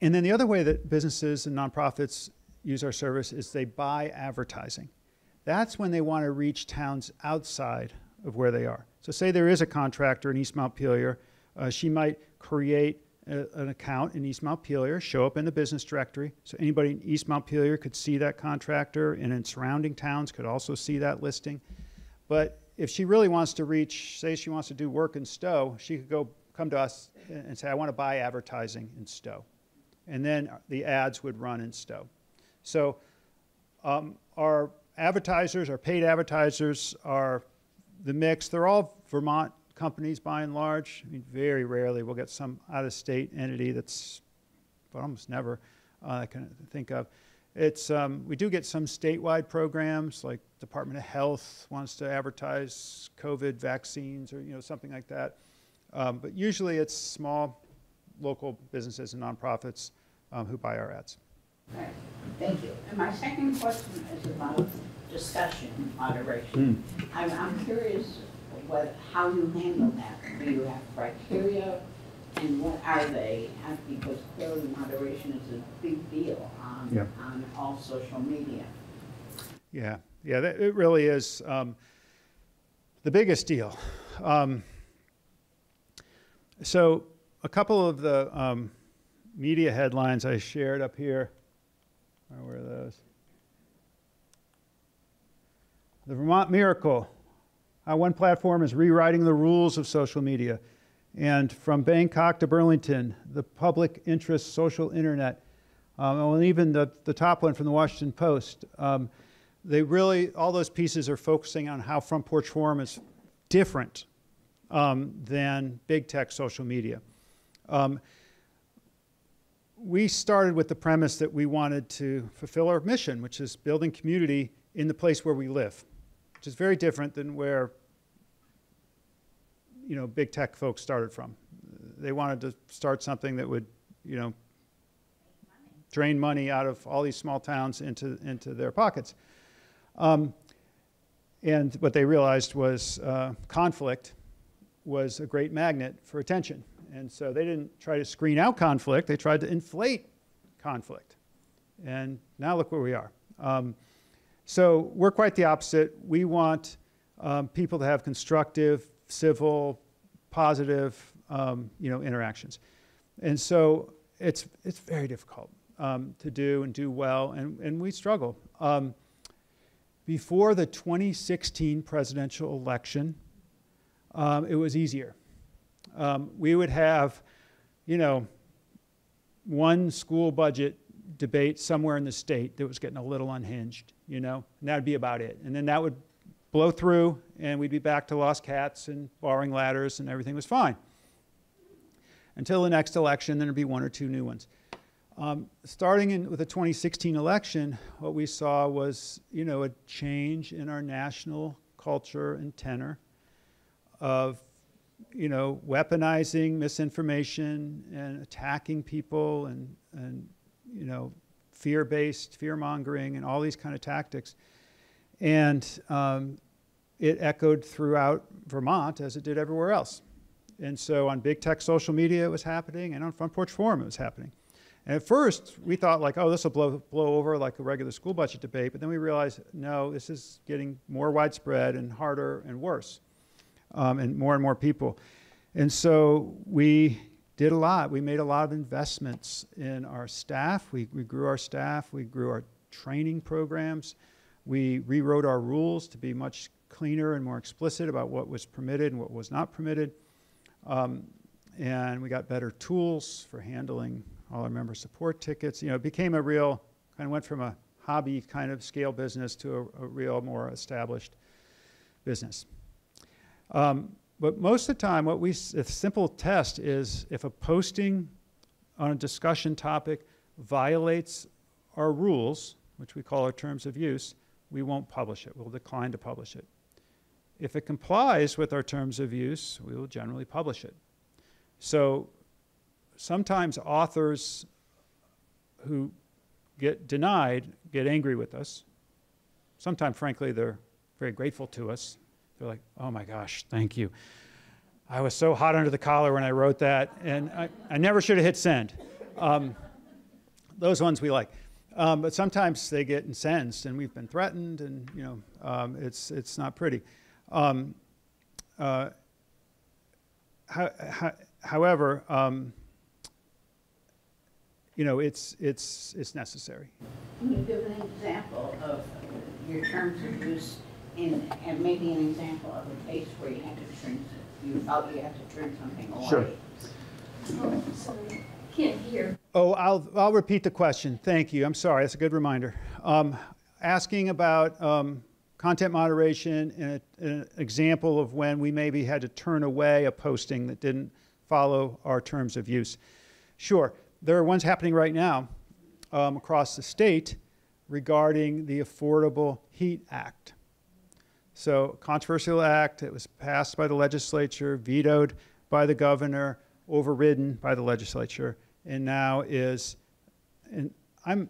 and then the other way that businesses and nonprofits use our service is they buy advertising. That's when they want to reach towns outside of where they are. So say there is a contractor in East Montpelier, uh, she might create a, an account in East Montpelier, show up in the business directory. So anybody in East Montpelier could see that contractor, and in surrounding towns could also see that listing. But if she really wants to reach, say she wants to do work in Stowe, she could go come to us and say, I want to buy advertising in Stowe. And then the ads would run in Stowe. So um, our advertisers, our paid advertisers, are the mix. They're all Vermont companies by and large. I mean, very rarely we'll get some out-of-state entity that's, but almost never uh, I can think of. It's, um, we do get some statewide programs like Department of Health wants to advertise COVID vaccines or you know something like that. Um, but usually it's small local businesses and nonprofits um, who buy our ads. Right, thank you. And my second question is about discussion moderation. I'm, I'm curious what, how you handle that. Do you have criteria and what are they? Because clearly moderation is a big deal on, Yeah. on all social media. Yeah, yeah, that, it really is um, the biggest deal. Um, so, a couple of the um, media headlines I shared up here. Where were those? The Vermont Miracle. How one platform is rewriting the rules of social media. And from Bangkok to Burlington, the public interest social internet. Um, and even the, the top one from the Washington Post. Um, they really, all those pieces are focusing on how Front Porch Forum is different um, than big tech social media. Um, we started with the premise that we wanted to fulfill our mission, which is building community in the place where we live, which is very different than where you know big tech folks started from. They wanted to start something that would, you know, drain money out of all these small towns into into their pockets. Um, and what they realized was uh, conflict was a great magnet for attention. And so they didn't try to screen out conflict, they tried to inflate conflict. And now look where we are. Um, so we're quite the opposite. We want um, people to have constructive, civil, positive, um, you know, interactions. And so it's, it's very difficult um, to do and do well, and, and we struggle. Um, before the 2016 presidential election, um, it was easier. Um, we would have, you know, one school budget debate somewhere in the state that was getting a little unhinged, you know, and that would be about it. And then that would blow through, and we'd be back to lost cats and borrowing ladders, and everything was fine. Until the next election, then there'd be one or two new ones. Um, starting in, with the 2016 election, what we saw was, you know, a change in our national culture and tenor of, you know, weaponizing misinformation and attacking people and, and you know, fear-based, fear-mongering and all these kind of tactics. And um, it echoed throughout Vermont as it did everywhere else. And so on big tech social media, it was happening, and on Front Porch Forum, it was happening. And at first, we thought like, oh, this will blow, blow over like a regular school budget debate. But then we realized, no, this is getting more widespread and harder and worse, um, and more and more people. And so we did a lot. We made a lot of investments in our staff. We, we grew our staff. We grew our training programs. We rewrote our rules to be much cleaner and more explicit about what was permitted and what was not permitted. Um, and we got better tools for handling all our member support tickets. You know, it became a real, kind of went from a hobby kind of scale business to a, a real more established business. Um, but most of the time, what we, a simple test is if a posting on a discussion topic violates our rules, which we call our terms of use, we won't publish it. We'll decline to publish it. If it complies with our terms of use, we will generally publish it. So sometimes authors who get denied get angry with us. Sometimes, frankly, they're very grateful to us. They're like, oh my gosh, thank you. I was so hot under the collar when I wrote that, and I, I never should have hit send. Um, those ones we like. Um, but sometimes they get incensed, and we've been threatened, and you know, um, it's, it's not pretty. Um, uh, how, how, however, um, you know, it's, it's, it's necessary. Can you give an example of your terms of use in, and maybe an example of a case where you had to turn, you felt you had to turn something away? Sure. Oh, sorry. Can't hear. Oh, I'll, I'll repeat the question. Thank you. I'm sorry. That's a good reminder. Um, asking about um, content moderation and an example of when we maybe had to turn away a posting that didn't follow our terms of use. Sure. There are ones happening right now um, across the state regarding the Affordable Heat Act. So, controversial act it was passed by the legislature, vetoed by the governor, overridden by the legislature, and now is, and I'm,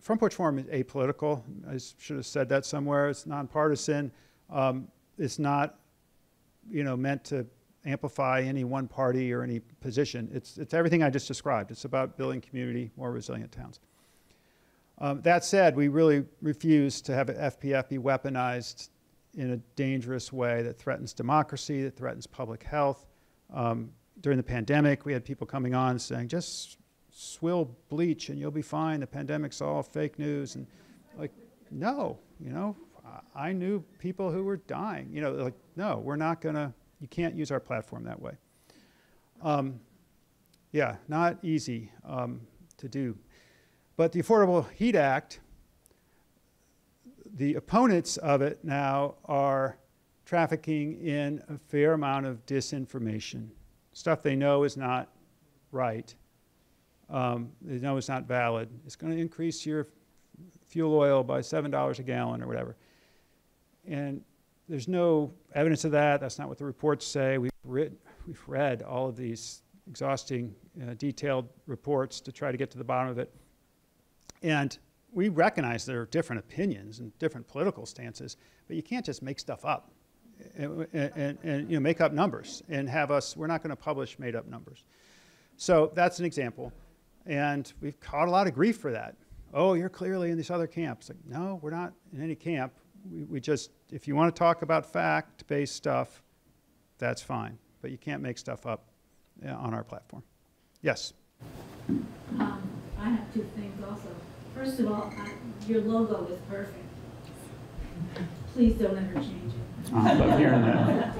Front Porch Forum is apolitical. I should have said that somewhere. It's nonpartisan. Um, it's not, you know, meant to amplify any one party or any position. It's, it's everything I just described. It's about building community, more resilient towns. Um, that said, we really refuse to have FPF be weaponized in a dangerous way that threatens democracy, that threatens public health. Um, during the pandemic, we had people coming on saying, just swill bleach and you'll be fine. The pandemic's all fake news. And like, no, you know, I knew people who were dying. You know, like, no, we're not going to you can't use our platform that way. Um, yeah, not easy um, to do. But the Affordable Heat Act, the opponents of it now are trafficking in a fair amount of disinformation, stuff they know is not right, um, they know it's not valid. It's going to increase your fuel oil by $7 a gallon or whatever. And there's no evidence of that. That's not what the reports say. We've, writ, we've read all of these exhausting, uh, detailed reports to try to get to the bottom of it. And we recognize there are different opinions and different political stances, but you can't just make stuff up and, and, and you know, make up numbers and have us, we're not going to publish made up numbers. So that's an example. And we've caught a lot of grief for that. Oh, you're clearly in this other camp. It's like, no, we're not in any camp we, we just, if you want to talk about fact-based stuff, that's fine. But you can't make stuff up uh, on our platform. Yes? Um, I have two things also. First of all, I, your logo is perfect. Please don't ever change it. I love hearing that.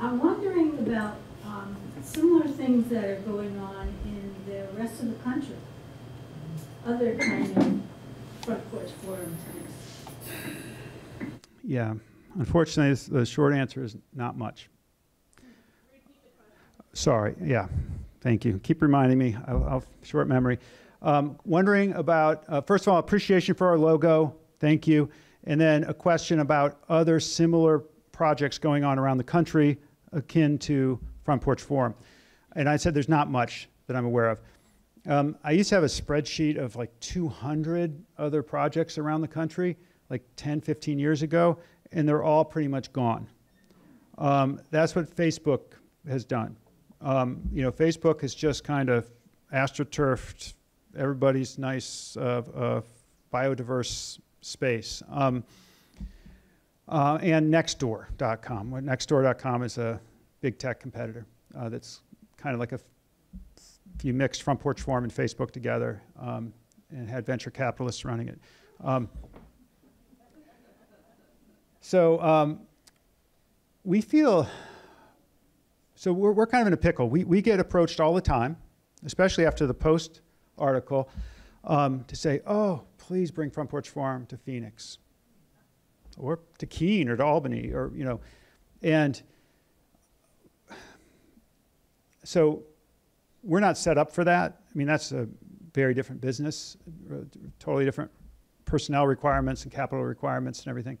I'm wondering about um, similar things that are going on in the rest of the country. Other kind of front porch forum Yeah, unfortunately, the short answer is not much. Sorry, yeah, thank you. Keep reminding me, I'll, I'll short memory. Um, wondering about, uh, first of all, appreciation for our logo, thank you. And then a question about other similar projects going on around the country akin to Front Porch Forum. And I said there's not much that I'm aware of. Um, I used to have a spreadsheet of like 200 other projects around the country, like 10, 15 years ago, and they're all pretty much gone. Um, that's what Facebook has done. Um, you know, Facebook has just kind of astroturfed everybody's nice uh, uh, biodiverse space. Um, uh, and Nextdoor.com. Nextdoor.com is a big tech competitor uh, that's kind of like a if you mixed Front Porch Forum and Facebook together um, and had venture capitalists running it. Um, so um, we feel, so we're, we're kind of in a pickle. We, we get approached all the time, especially after the Post article, um, to say, oh, please bring Front Porch Forum to Phoenix or to Keene or to Albany or, you know, and so we're not set up for that. I mean, that's a very different business, totally different personnel requirements and capital requirements and everything.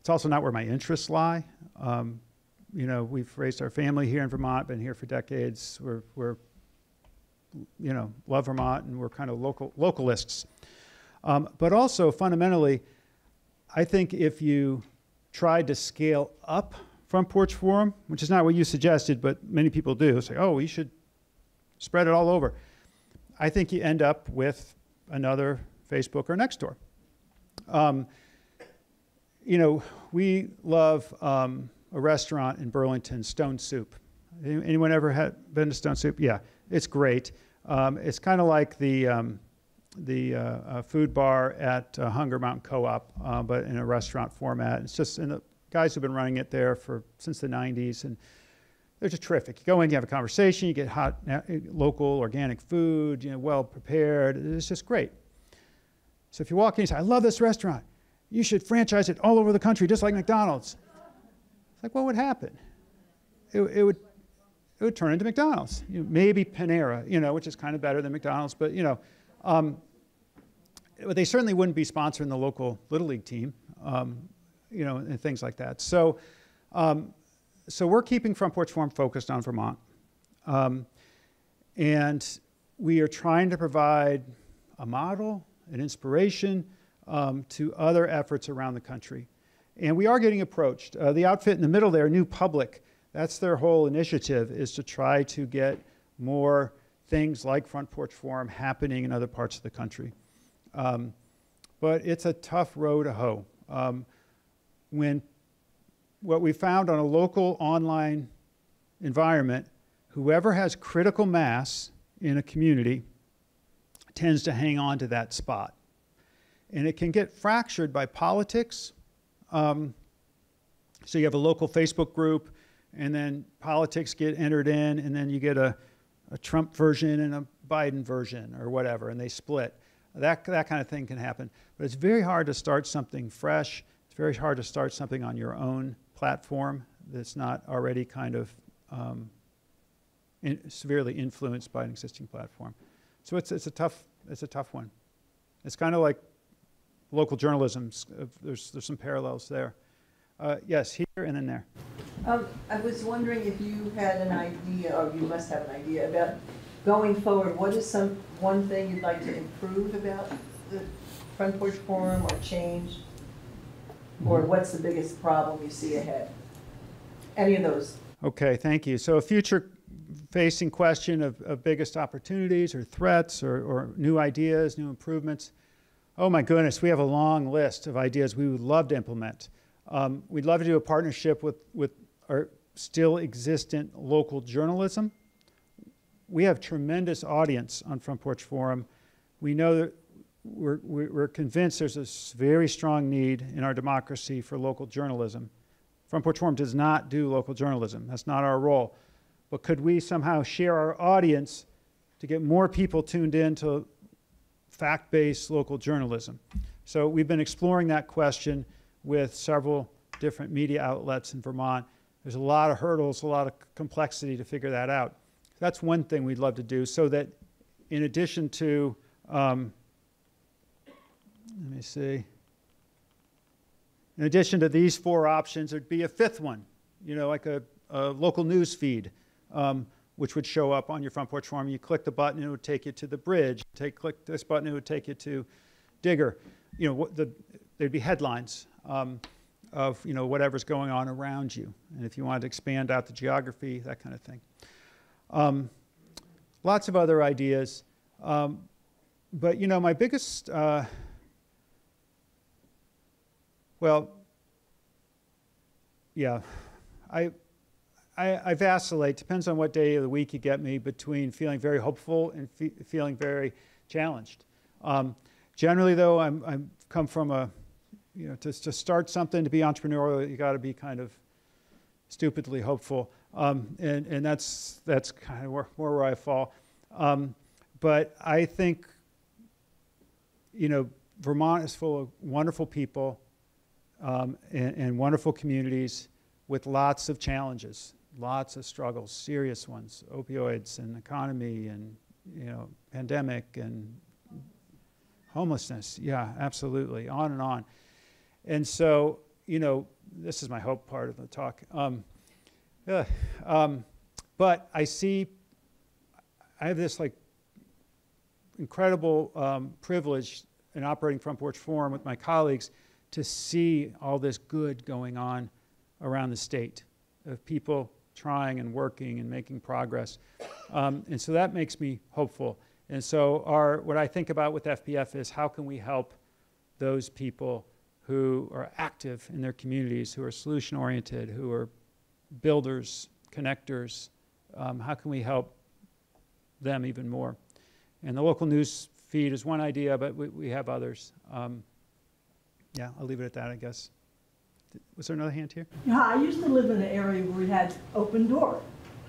It's also not where my interests lie. Um, you know, we've raised our family here in Vermont, been here for decades. We're, we're you know, love Vermont and we're kind of local localists. Um, but also fundamentally, I think if you tried to scale up Front Porch Forum, which is not what you suggested, but many people do, say, oh, we should spread it all over. I think you end up with another Facebook or Nextdoor. Um, you know, we love um, a restaurant in Burlington, Stone Soup. Anyone ever had been to Stone Soup? Yeah, it's great. Um, it's kind of like the um, the uh, uh, food bar at uh, Hunger Mountain Co-op, uh, but in a restaurant format. It's just and the guys have been running it there for since the 90s, and they're just terrific. You go in, you have a conversation, you get hot, local, organic food, you know, well prepared. It's just great. So if you walk in you say, I love this restaurant, you should franchise it all over the country, just like McDonald's. It's like, what would happen? It, it would, it would turn into McDonald's. You know, maybe Panera, you know, which is kind of better than McDonald's, but you know, um, they certainly wouldn't be sponsoring the local little league team, um, you know, and things like that. So. Um, so we're keeping Front Porch Forum focused on Vermont. Um, and we are trying to provide a model, an inspiration um, to other efforts around the country. And we are getting approached. Uh, the outfit in the middle there, New Public, that's their whole initiative, is to try to get more things like Front Porch Forum happening in other parts of the country. Um, but it's a tough row to hoe. Um, when what we found on a local online environment, whoever has critical mass in a community tends to hang on to that spot. And it can get fractured by politics. Um, so you have a local Facebook group, and then politics get entered in, and then you get a, a Trump version and a Biden version or whatever, and they split. That, that kind of thing can happen. But it's very hard to start something fresh. It's very hard to start something on your own platform that's not already kind of um, in, severely influenced by an existing platform. So it's, it's, a, tough, it's a tough one. It's kind of like local journalism. There's, there's some parallels there. Uh, yes, here and then there. Um, I was wondering if you had an idea, or you must have an idea, about going forward, what is some one thing you'd like to improve about the Front Porch Forum or change? Or mm-hmm. what's the biggest problem you see ahead? Any of those? Okay, thank you. So a future facing question of, of biggest opportunities or threats or, or new ideas, new improvements. Oh my goodness, we have a long list of ideas we would love to implement. Um, we'd love to do a partnership with, with our still existent local journalism. We have tremendous audience on Front Porch Forum. We know that we're, we're convinced there's a very strong need in our democracy for local journalism. Front Porch Forum does not do local journalism. That's not our role. But could we somehow share our audience to get more people tuned in to fact-based local journalism? So we've been exploring that question with several different media outlets in Vermont. There's a lot of hurdles, a lot of complexity to figure that out. That's one thing we'd love to do so that in addition to um, let me see. In addition to these four options, there'd be a fifth one, you know, like a, a local news feed, um, which would show up on your front porch forum. You click the button, it would take you to the bridge. Take, click this button, it would take you to Digger. You know, what the, there'd be headlines um, of, you know, whatever's going on around you. And if you wanted to expand out the geography, that kind of thing. Um, lots of other ideas. Um, but, you know, my biggest, uh, well, yeah, I, I, I, vacillate, depends on what day of the week you get me, between feeling very hopeful and fe feeling very challenged. Um, generally, though, I'm, I'm come from a, you know, to, to start something, to be entrepreneurial, you got to be kind of stupidly hopeful. Um, and, and that's, that's kind of more, more where I fall. Um, but I think, you know, Vermont is full of wonderful people um, and, and wonderful communities with lots of challenges, lots of struggles, serious ones, opioids and economy and, you know, pandemic and homelessness. Yeah, absolutely, on and on. And so, you know, this is my hope part of the talk. Um, um, but I see, I have this like incredible um, privilege in operating Front Porch Forum with my colleagues to see all this good going on around the state of people trying and working and making progress. Um, and so that makes me hopeful. And so our, what I think about with FPF is how can we help those people who are active in their communities, who are solution oriented, who are builders, connectors, um, how can we help them even more? And the local news feed is one idea, but we, we have others. Um, yeah, I'll leave it at that, I guess. Was there another hand here? Yeah, I used to live in an area where we had open door,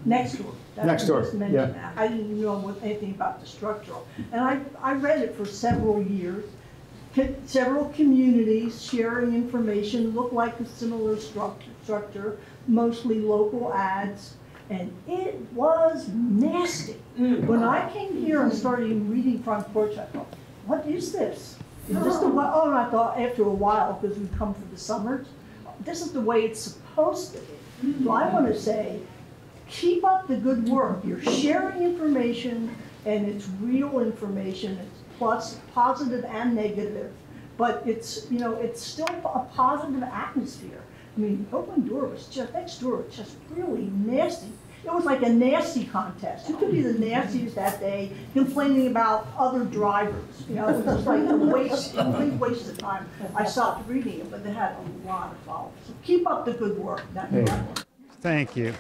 next door. That's next door, yeah. I didn't know anything about the structural. And I, I read it for several years. Several communities sharing information, looked like a similar structure, structure, mostly local ads, and it was nasty. Mm. When I came here and started reading Front Porch, I thought, what is this? Is this the way, oh, and I thought after a while, because we come for the summers, this is the way it's supposed to be. So I want to say, keep up the good work. You're sharing information, and it's real information. It's plus positive and negative, but it's you know it's still a positive atmosphere. I mean, open door was just next door was just really nasty. It was like a nasty contest. Who could be the nastiest that day, complaining about other drivers? You know, it was just like a waste, complete waste of time. I stopped reading it, but they had a lot of followers. So keep up the good work. That's hey. Thank you.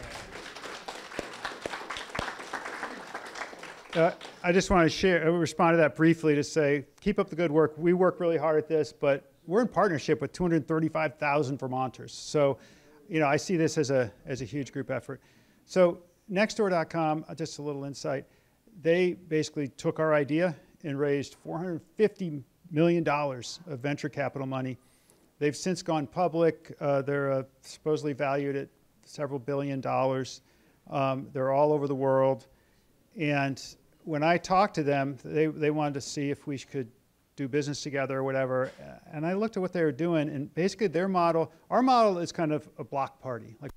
Uh, I just want to share, respond to that briefly to say, keep up the good work. We work really hard at this, but we're in partnership with 235,000 Vermonters. So, you know, I see this as a, as a huge group effort. So Nextdoor.com, uh, just a little insight, they basically took our idea and raised $450 million of venture capital money. They've since gone public. Uh, they're uh, supposedly valued at several billion dollars. Um, they're all over the world. And when I talked to them, they, they wanted to see if we could do business together or whatever. And I looked at what they were doing, and basically their model, our model is kind of a block party. Like,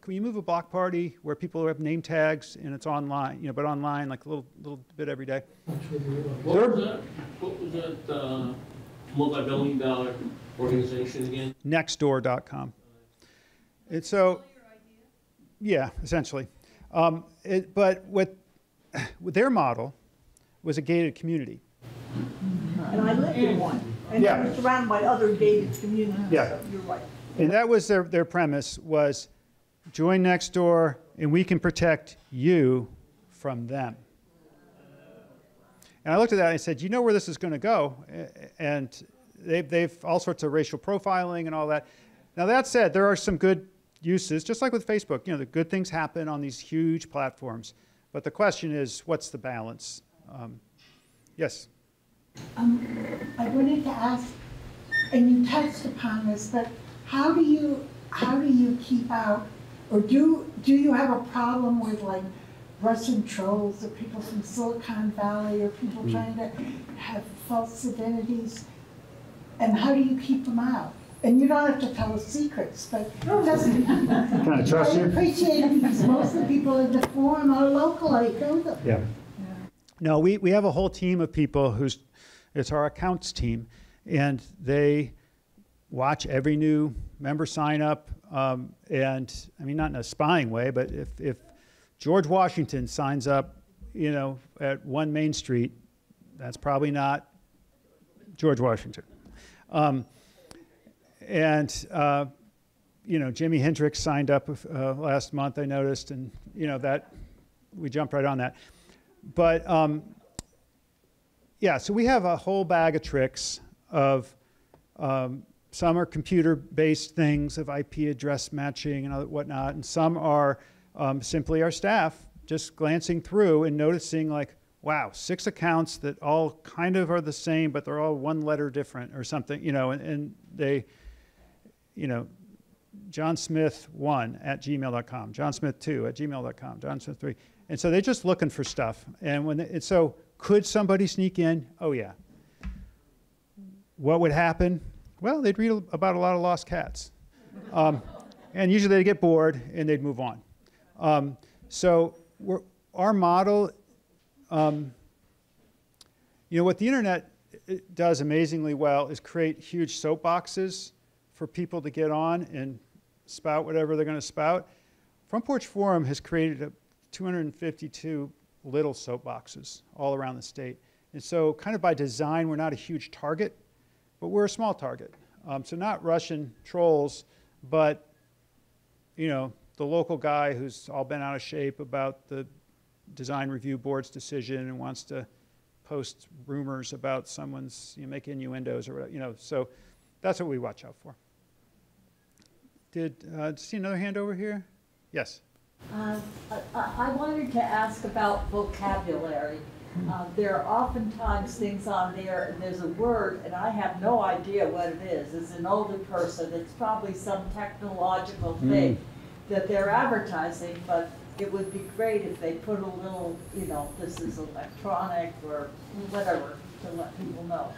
can you move a block party where people have name tags and it's online, you know, but online, like a little little bit every day? What was that? What was that uh, multi-billion dollar organization again? Nextdoor.com. And so, yeah, essentially. Um, it, but what, with their model was a gated community and I lived in one. And Yeah. it was surrounded by other gated communities, Yeah. so you're right. And that was their, their premise was join next door and we can protect you from them. And I looked at that and I said, you know where this is going to go? And they've, they've all sorts of racial profiling and all that. Now that said, there are some good uses, just like with Facebook. You know, the good things happen on these huge platforms. But the question is, what's the balance? Um, yes? Um, I wanted to ask, and you touched upon this, but how do you how do you keep out, or do do you have a problem with like Russian trolls or people from Silicon Valley or people mm. trying to have false identities, and how do you keep them out? And you don't have to tell us secrets, but it doesn't. Can I trust you? I appreciate it because most of the people in the forum are local. I know them. Yeah. No, we, we have a whole team of people who's it's our accounts team, and they watch every new member sign up. Um, and I mean, not in a spying way, but if, if George Washington signs up, you know, at one Main Street, that's probably not George Washington. Um, and uh, you know, Jimi Hendrix signed up uh, last month. I noticed, and you know that we jumped right on that. But um, yeah, so we have a whole bag of tricks of um, some are computer-based things of IP address matching and whatnot, and some are um, simply our staff just glancing through and noticing like, wow, six accounts that all kind of are the same, but they're all one letter different or something, you know, and, and they, you know, John Smith 1 at gmail.com, John Smith 2 at gmail.com, John Smith 3. And so they're just looking for stuff. And when they, and so could somebody sneak in? Oh, yeah. What would happen? Well, they'd read about a lot of lost cats. Um, and usually they'd get bored and they'd move on. Um, so our model, um, you know, what the internet does amazingly well is create huge soapboxes for people to get on and spout whatever they're going to spout. Front Porch Forum has created a 252 little soapboxes all around the state. And so, kind of by design, we're not a huge target, but we're a small target. Um, so, not Russian trolls, but you know, the local guy who's all been out of shape about the design review board's decision and wants to post rumors about someone's you know, make innuendos or whatever. You know, so that's what we watch out for. Did uh, see another hand over here? Yes. Uh, I, I, wanted to ask about vocabulary. Uh, there are oftentimes things on there, and there's a word, and I have no idea what it is. As an older person, it's probably some technological hmm. thing mm. that they're advertising, but it would be great if they put a little, you know, this is electronic or whatever to let people know.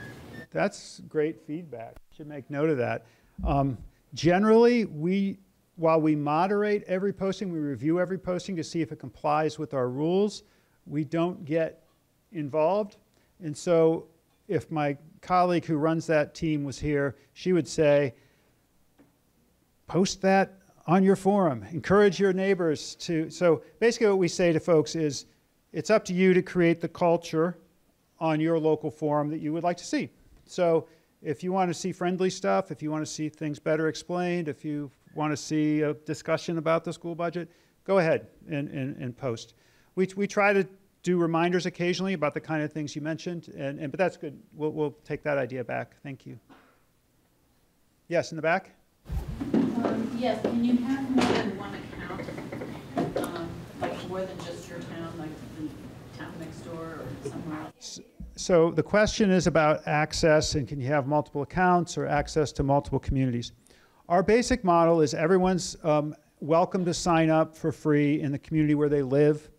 That's great feedback. Should make note of that. Um, Generally, we, while we moderate every posting, we review every posting to see if it complies with our rules, we don't get involved. And so if my colleague who runs that team was here, she would say, post that on your forum. Encourage your neighbors to. So basically, what we say to folks is it's up to you to create the culture on your local forum that you would like to see. So if you want to see friendly stuff, if you want to see things better explained, if you want to see a discussion about the school budget, go ahead and, and, and post. We, we try to do reminders occasionally about the kind of things you mentioned, and, and, but that's good. We'll, we'll take that idea back. Thank you. Yes, in the back? Um, yes, can you have more than one account? Um, like more than just your town, like the town next door or somewhere else? So the question is about access and can you have multiple accounts or access to multiple communities. Our basic model is everyone's um, welcome to sign up for free in the community where they live,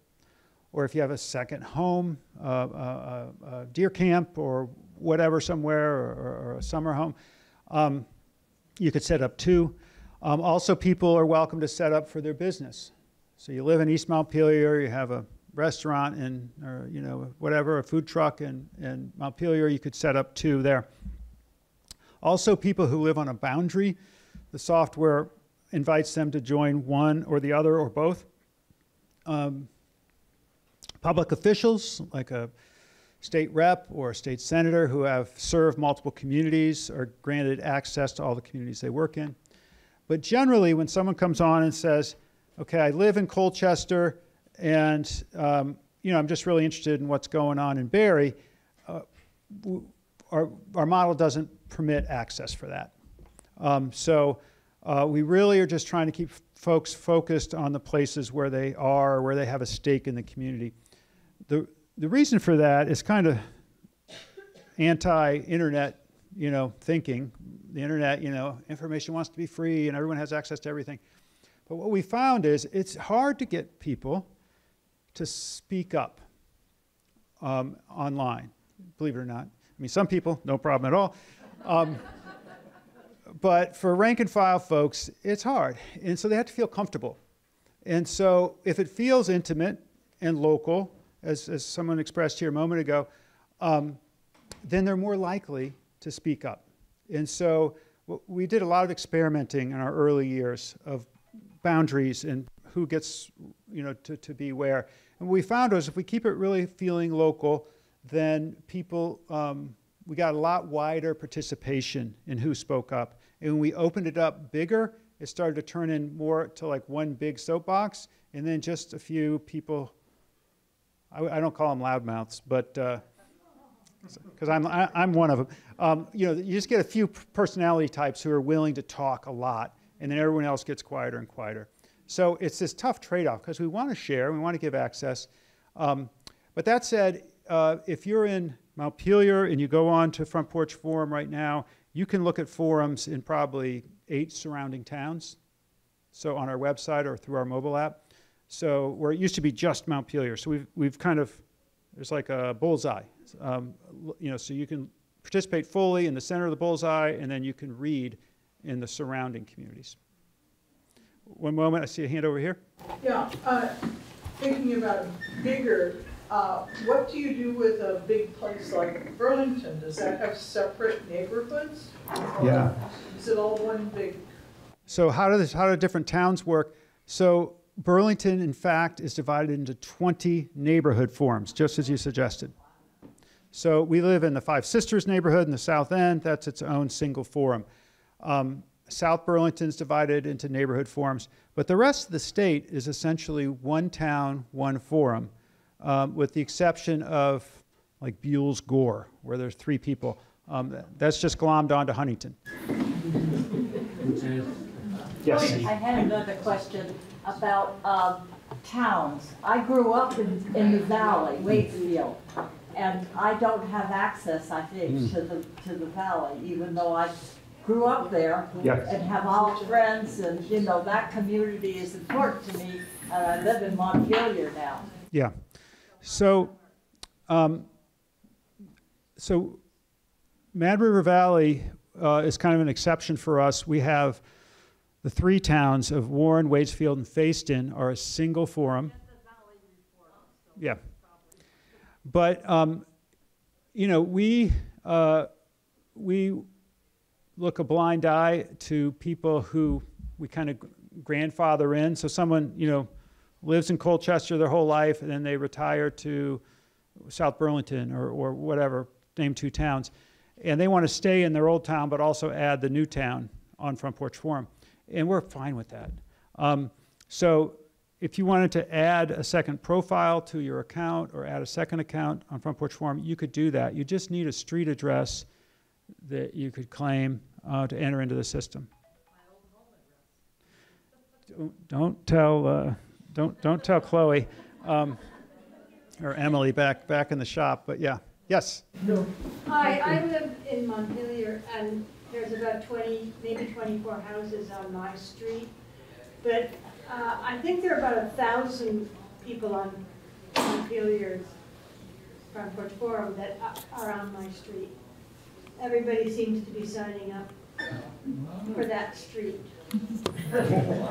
or if you have a second home, uh, a, a, deer camp, or whatever somewhere, or, or a summer home, um, you could set up two. Um, also, people are welcome to set up for their business. So you live in East Montpelier, you have a restaurant and or you know whatever a food truck in, in Montpelier you could set up two there. Also people who live on a boundary, the software invites them to join one or the other or both. Um, public officials like a state rep or a state senator who have served multiple communities are granted access to all the communities they work in. But generally when someone comes on and says, okay, I live in Colchester, and um, you know, I'm just really interested in what's going on in Barre. Uh, our, our model doesn't permit access for that. Um, so uh, we really are just trying to keep folks focused on the places where they are, where they have a stake in the community. The, the reason for that is kind of anti-internet, you know, thinking. The internet, you know, information wants to be free and everyone has access to everything. But what we found is it's hard to get people to speak up um, online, believe it or not. I mean, some people, no problem at all. Um, but for rank and file folks, it's hard. And so they have to feel comfortable. And so if it feels intimate and local, as, as someone expressed here a moment ago, um, then they're more likely to speak up. And so we did a lot of experimenting in our early years of boundaries and who gets, you know, to, to be where. And what we found was if we keep it really feeling local, then people, um, we got a lot wider participation in who spoke up. And when we opened it up bigger, it started to turn in more to like one big soapbox, and then just a few people. I, I don't call them loudmouths, but because I'm I, I'm one of them. Um, you know, you just get a few personality types who are willing to talk a lot, and then everyone else gets quieter and quieter. So it's this tough trade-off because we want to share, we want to give access. Um, but that said, uh, if you're in Montpelier and you go on to Front Porch Forum right now, you can look at forums in probably eight surrounding towns. So on our website or through our mobile app. So where it used to be just Montpelier. So we've, we've kind of, there's like a bullseye. Um, you know, so you can participate fully in the center of the bullseye and then you can read in the surrounding communities. One moment, I see a hand over here. Yeah, uh, thinking about bigger, uh, what do you do with a big place like Burlington? Does that have separate neighborhoods? Yeah. Is it all one big? So how do this, how do different towns work? So Burlington, in fact, is divided into 20 neighborhood forums, just as you suggested. So we live in the Five Sisters neighborhood in the South End. That's its own single forum. Um, South Burlington's divided into neighborhood forums, but the rest of the state is essentially one town, one forum, um, with the exception of like Buell's Gore, where there's three people. Um, that's just glommed onto Huntington. Yes. I had another question about um, towns. I grew up in, in the valley, Waitsfield, and I don't have access, I think, Mm. to the, to the valley, even though I grew up there Yes. and have all friends, and, you know, that community is important to me, and I live in Montpelier now. Yeah. So, um, so Mad River Valley uh, is kind of an exception for us. We have the three towns of Warren, Waitsfield, and Fayston are a single forum. Yeah. But um, you know, we uh, we look a blind eye to people who we kind of grandfather in. So someone you know lives in Colchester their whole life, and then they retire to South Burlington or, or whatever, name two towns, and they want to stay in their old town, but also add the new town on Front Porch Forum, and we're fine with that. Um, so if you wanted to add a second profile to your account or add a second account on Front Porch Forum, you could do that. You just need a street address that you could claim uh, to enter into the system. Don't, tell, uh, don't, don't tell Chloe um, or Emily back, back in the shop, but yeah. Yes? Hi, I live in Montpelier, and there's about 20, maybe 24 houses on my street. But uh, I think there are about a thousand people on Montpelier's Front Porch Forum that are on my street. Everybody seems to be signing up for that street.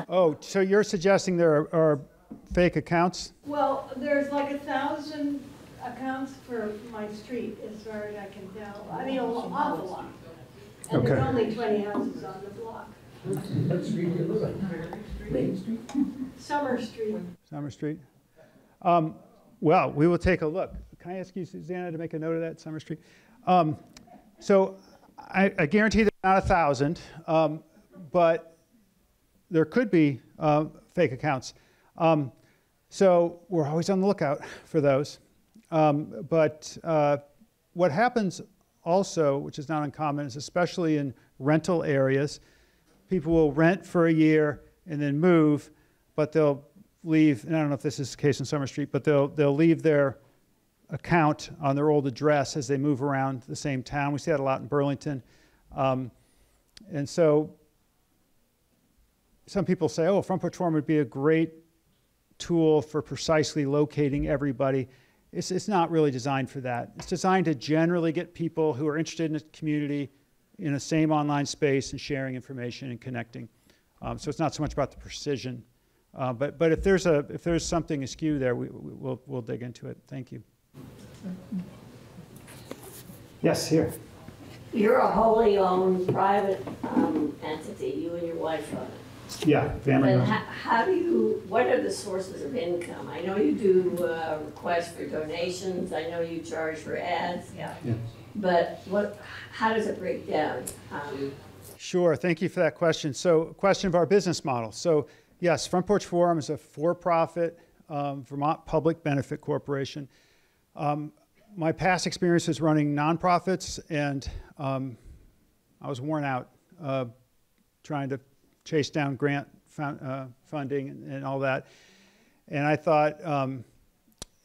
Oh, so you're suggesting there are, are fake accounts? Well, there's like a thousand accounts for my street, as far as I can tell. I mean, an awful lot. And there's only 20 houses on the block. What street do you live on? Main Street? Summer Street. Summer Street? Um, well, we will take a look. Can I ask you, Susanna, to make a note of that, Summer Street? Um, so I, I guarantee there's not a thousand, um, but there could be uh, fake accounts. Um, so we're always on the lookout for those. Um, but uh, what happens also, which is not uncommon, is especially in rental areas, people will rent for a year and then move, but they'll leave, and I don't know if this is the case in Summer Street, but they'll, they'll leave their account on their old address as they move around the same town. We see that a lot in Burlington. Um, and so some people say, oh, Front Porch Forum would be a great tool for precisely locating everybody. It's, it's not really designed for that. It's designed to generally get people who are interested in the community in the same online space and sharing information and connecting. Um, so it's not so much about the precision. Uh, but, but if there's a if there's something askew there, we, we, will we'll dig into it. Thank you. Yes, here. You're a wholly owned private um, entity, you and your wife run it. Yeah, family But owned. how, how do you, what are the sources of income? I know you do uh, requests for donations, I know you charge for ads. Yeah. But what, how does it break down? Um, Sure, thank you for that question. So, question of our business model. So, yes, Front Porch Forum is a for-profit um, Vermont Public Benefit Corporation. Um, my past experience is running nonprofits, and um, I was worn out uh, trying to chase down grant fun, uh, funding and, and, all that. And I thought, um,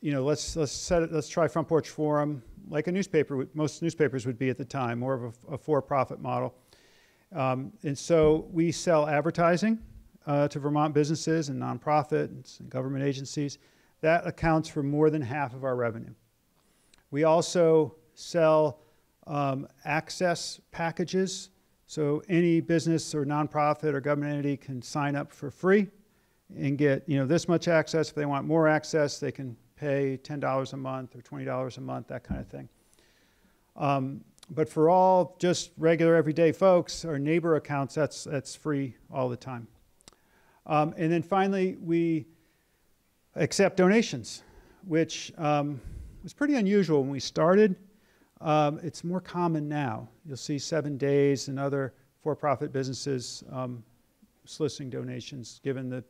you know, let's let's set it, let's try Front Porch Forum like a newspaper. Most newspapers would be at the time, more of a, a for-profit model. Um, and so we sell advertising uh, to Vermont businesses and nonprofits and government agencies. That accounts for more than half of our revenue. We also sell um, access packages. So any business or nonprofit or government entity can sign up for free and get you know this much access. If they want more access, they can pay $10 a month or $20 a month, that kind of thing. Um, but for all just regular everyday folks, our neighbor accounts, that's, that's free all the time. Um, and then finally, we accept donations, which um, was pretty unusual when we started. Um, it's more common now. You'll see Seven Days and other for-profit businesses um, soliciting donations given the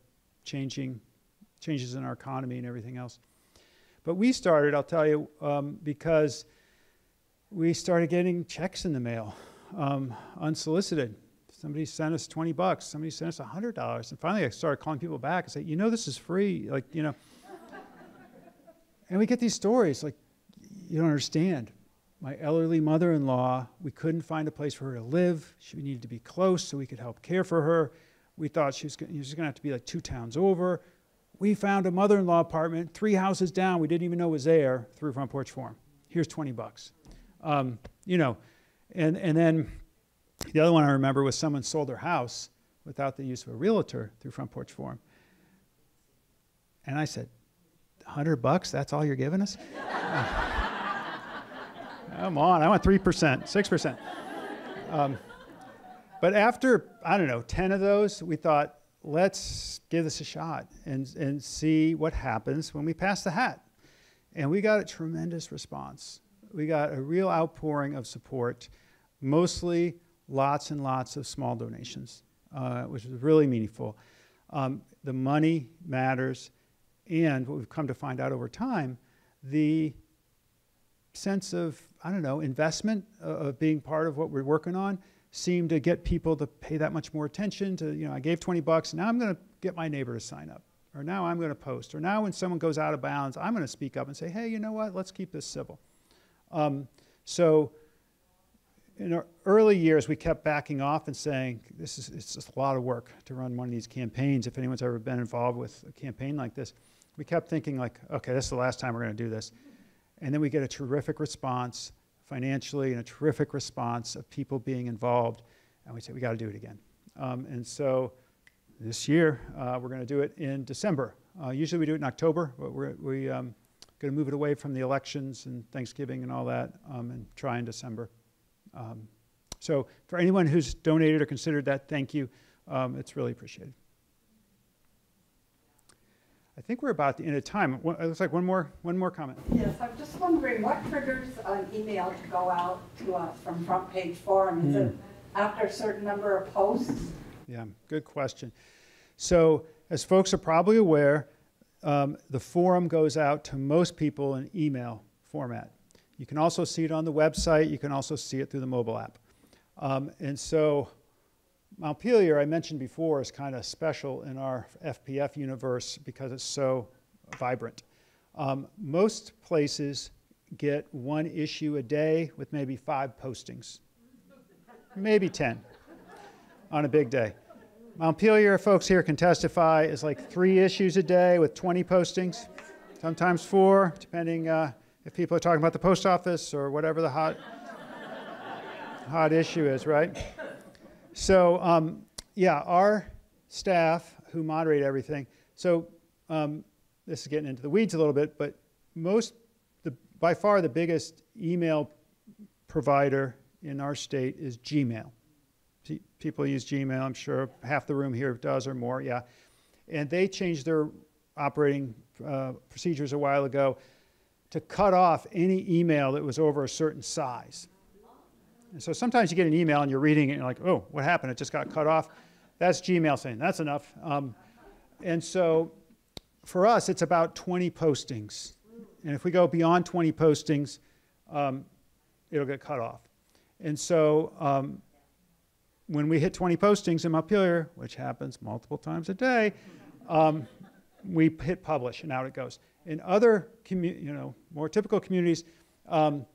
changing changes in our economy and everything else. But we started, I'll tell you, um, because we started getting checks in the mail, um, unsolicited. Somebody sent us 20 bucks, somebody sent us $100. And finally, I started calling people back and say, you know, this is free. Like, you know. And we get these stories like, you don't understand. My elderly mother in law, we couldn't find a place for her to live. She needed to be close so we could help care for her. We thought she was, going to have to be like two towns over. We found a mother in law apartment three houses down we didn't even know was there through Front Porch Forum. Here's 20 bucks. Um, you know, and, and then the other one I remember was someone sold their house without the use of a realtor through Front Porch Forum. And I said, 100 bucks, that's all you're giving us? Come on, I want 3%, 6%. Um, but after, I don't know, 10 of those, we thought, let's give this a shot and, and see what happens when we pass the hat. And we got a tremendous response. We got a real outpouring of support, mostly lots and lots of small donations, uh, which was really meaningful. Um, the money matters, and what we've come to find out over time, the sense of, I don't know, investment uh, of being part of what we're working on seemed to get people to pay that much more attention to, you know, I gave 20 bucks, now I'm going to get my neighbor to sign up. Or now I'm going to post. Or now when someone goes out of bounds, I'm going to speak up and say, hey, you know what, let's keep this civil. Um, so in our early years, we kept backing off and saying, this is it's just a lot of work to run one of these campaigns. If anyone's ever been involved with a campaign like this, we kept thinking like, okay, this is the last time we're going to do this. And then we get a terrific response financially and a terrific response of people being involved. And we say, we got to do it again. Um, and so this year, uh, we're going to do it in December. Uh, usually we do it in October, but we're we, um, going to move it away from the elections and Thanksgiving and all that um, and try in December. Um, so for anyone who's donated or considered that, thank you. Um, it's really appreciated. I think we're about the end of time. One, it looks like one more, one more comment. Yes, I'm just wondering what triggers an email to go out to us from Front Page Forum? Is Mm. it after a certain number of posts? Yeah, good question. So, as folks are probably aware, um, the forum goes out to most people in email format. You can also see it on the website. You can also see it through the mobile app. Um, and so, Montpelier, I mentioned before, is kind of special in our FPF universe because it's so vibrant. Um, most places get one issue a day with maybe five postings, maybe 10 on a big day. Montpelier folks here can testify is like three issues a day with 20 postings, sometimes four, depending uh, if people are talking about the post office or whatever the hot, hot issue is, right? So, um, yeah, our staff who moderate everything. So, um, this is getting into the weeds a little bit, but most, the, by far, the biggest email provider in our state is Gmail. Pe- People use Gmail, I'm sure half the room here does or more, yeah. And they changed their operating uh, procedures a while ago to cut off any email that was over a certain size. And so sometimes you get an email and you're reading it and you're like, oh, what happened? It just got cut off. That's Gmail saying, that's enough. Um, and so for us, it's about 20 postings. And if we go beyond 20 postings, um, it'll get cut off. And so um, when we hit 20 postings in Montpelier, which happens multiple times a day, um, we hit publish and out it goes. In other, you know, more typical communities, um,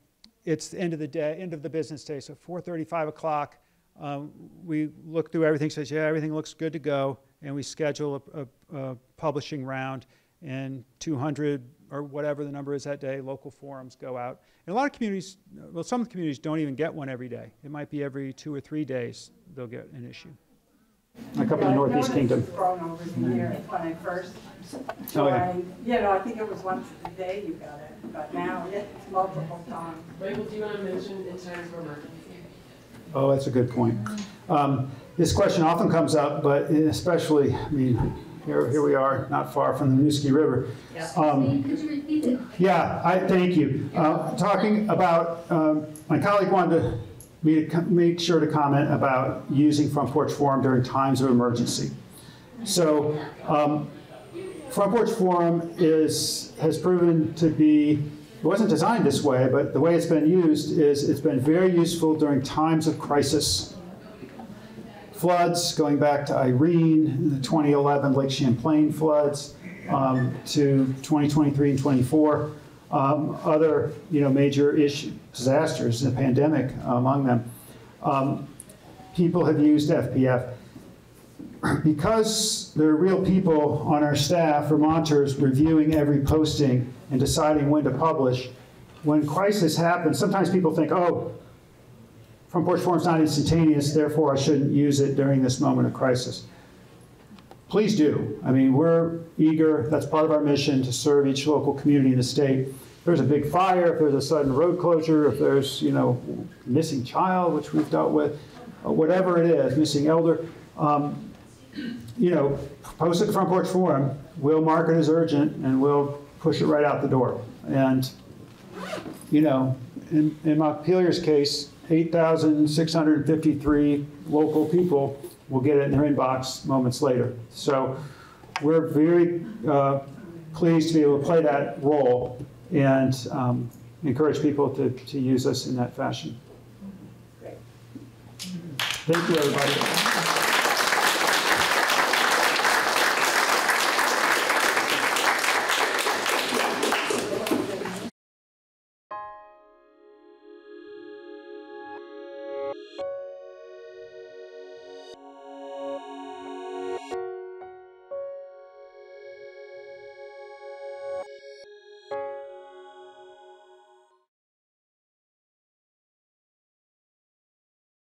it's the end of the day, end of the business day. So 4:30, 5 o'clock, um, we look through everything, says, yeah, everything looks good to go, and we schedule a, a, a publishing round, and 200 or whatever the number is that day, local forums go out. And a lot of communities, well, some communities don't even get one every day. It might be every two or three days they'll get an issue. A couple in the Northeast Kingdom. I've noticed it's grown over the years when I first Oh, yeah. joined. You know, I think it was once a day you got it, but now it's multiple times. Michael, do you want to mention in times of emergency? Oh, that's a good point. Um, this question often comes up, but especially, I mean, here, here we are, not far from the Winooski River. Um, Could you repeat it? yeah, I thank you. Uh, talking about, um, my colleague wanted to, co- make sure to comment about using Front Porch Forum during times of emergency. So, um, Front Porch Forum is, has proven to be, it wasn't designed this way, but the way it's been used is it's been very useful during times of crisis. Floods, going back to Irene, the 2011 Lake Champlain floods, um, to 2023 and 24. Um, other, you know, major issue, disasters, the pandemic among them. Um, people have used FPF because there are real people on our staff, Vermonters, reviewing every posting and deciding when to publish, when crisis happens, sometimes people think, oh, front porch forum's not instantaneous, therefore I shouldn't use it during this moment of crisis. Please do. I mean, we're eager, that's part of our mission, to serve each local community in the state. If there's a big fire, if there's a sudden road closure, if there's, you know, missing child, which we've dealt with, uh, whatever it is, missing elder, um, you know, post at the Front Porch Forum, we'll mark it as urgent and we'll push it right out the door. And, you know, in, in Montpelier's case, 8,653 local people will get it in their inbox moments later. So we're very uh, pleased to be able to play that role and um, encourage people to, to use us in that fashion. Thank you, everybody.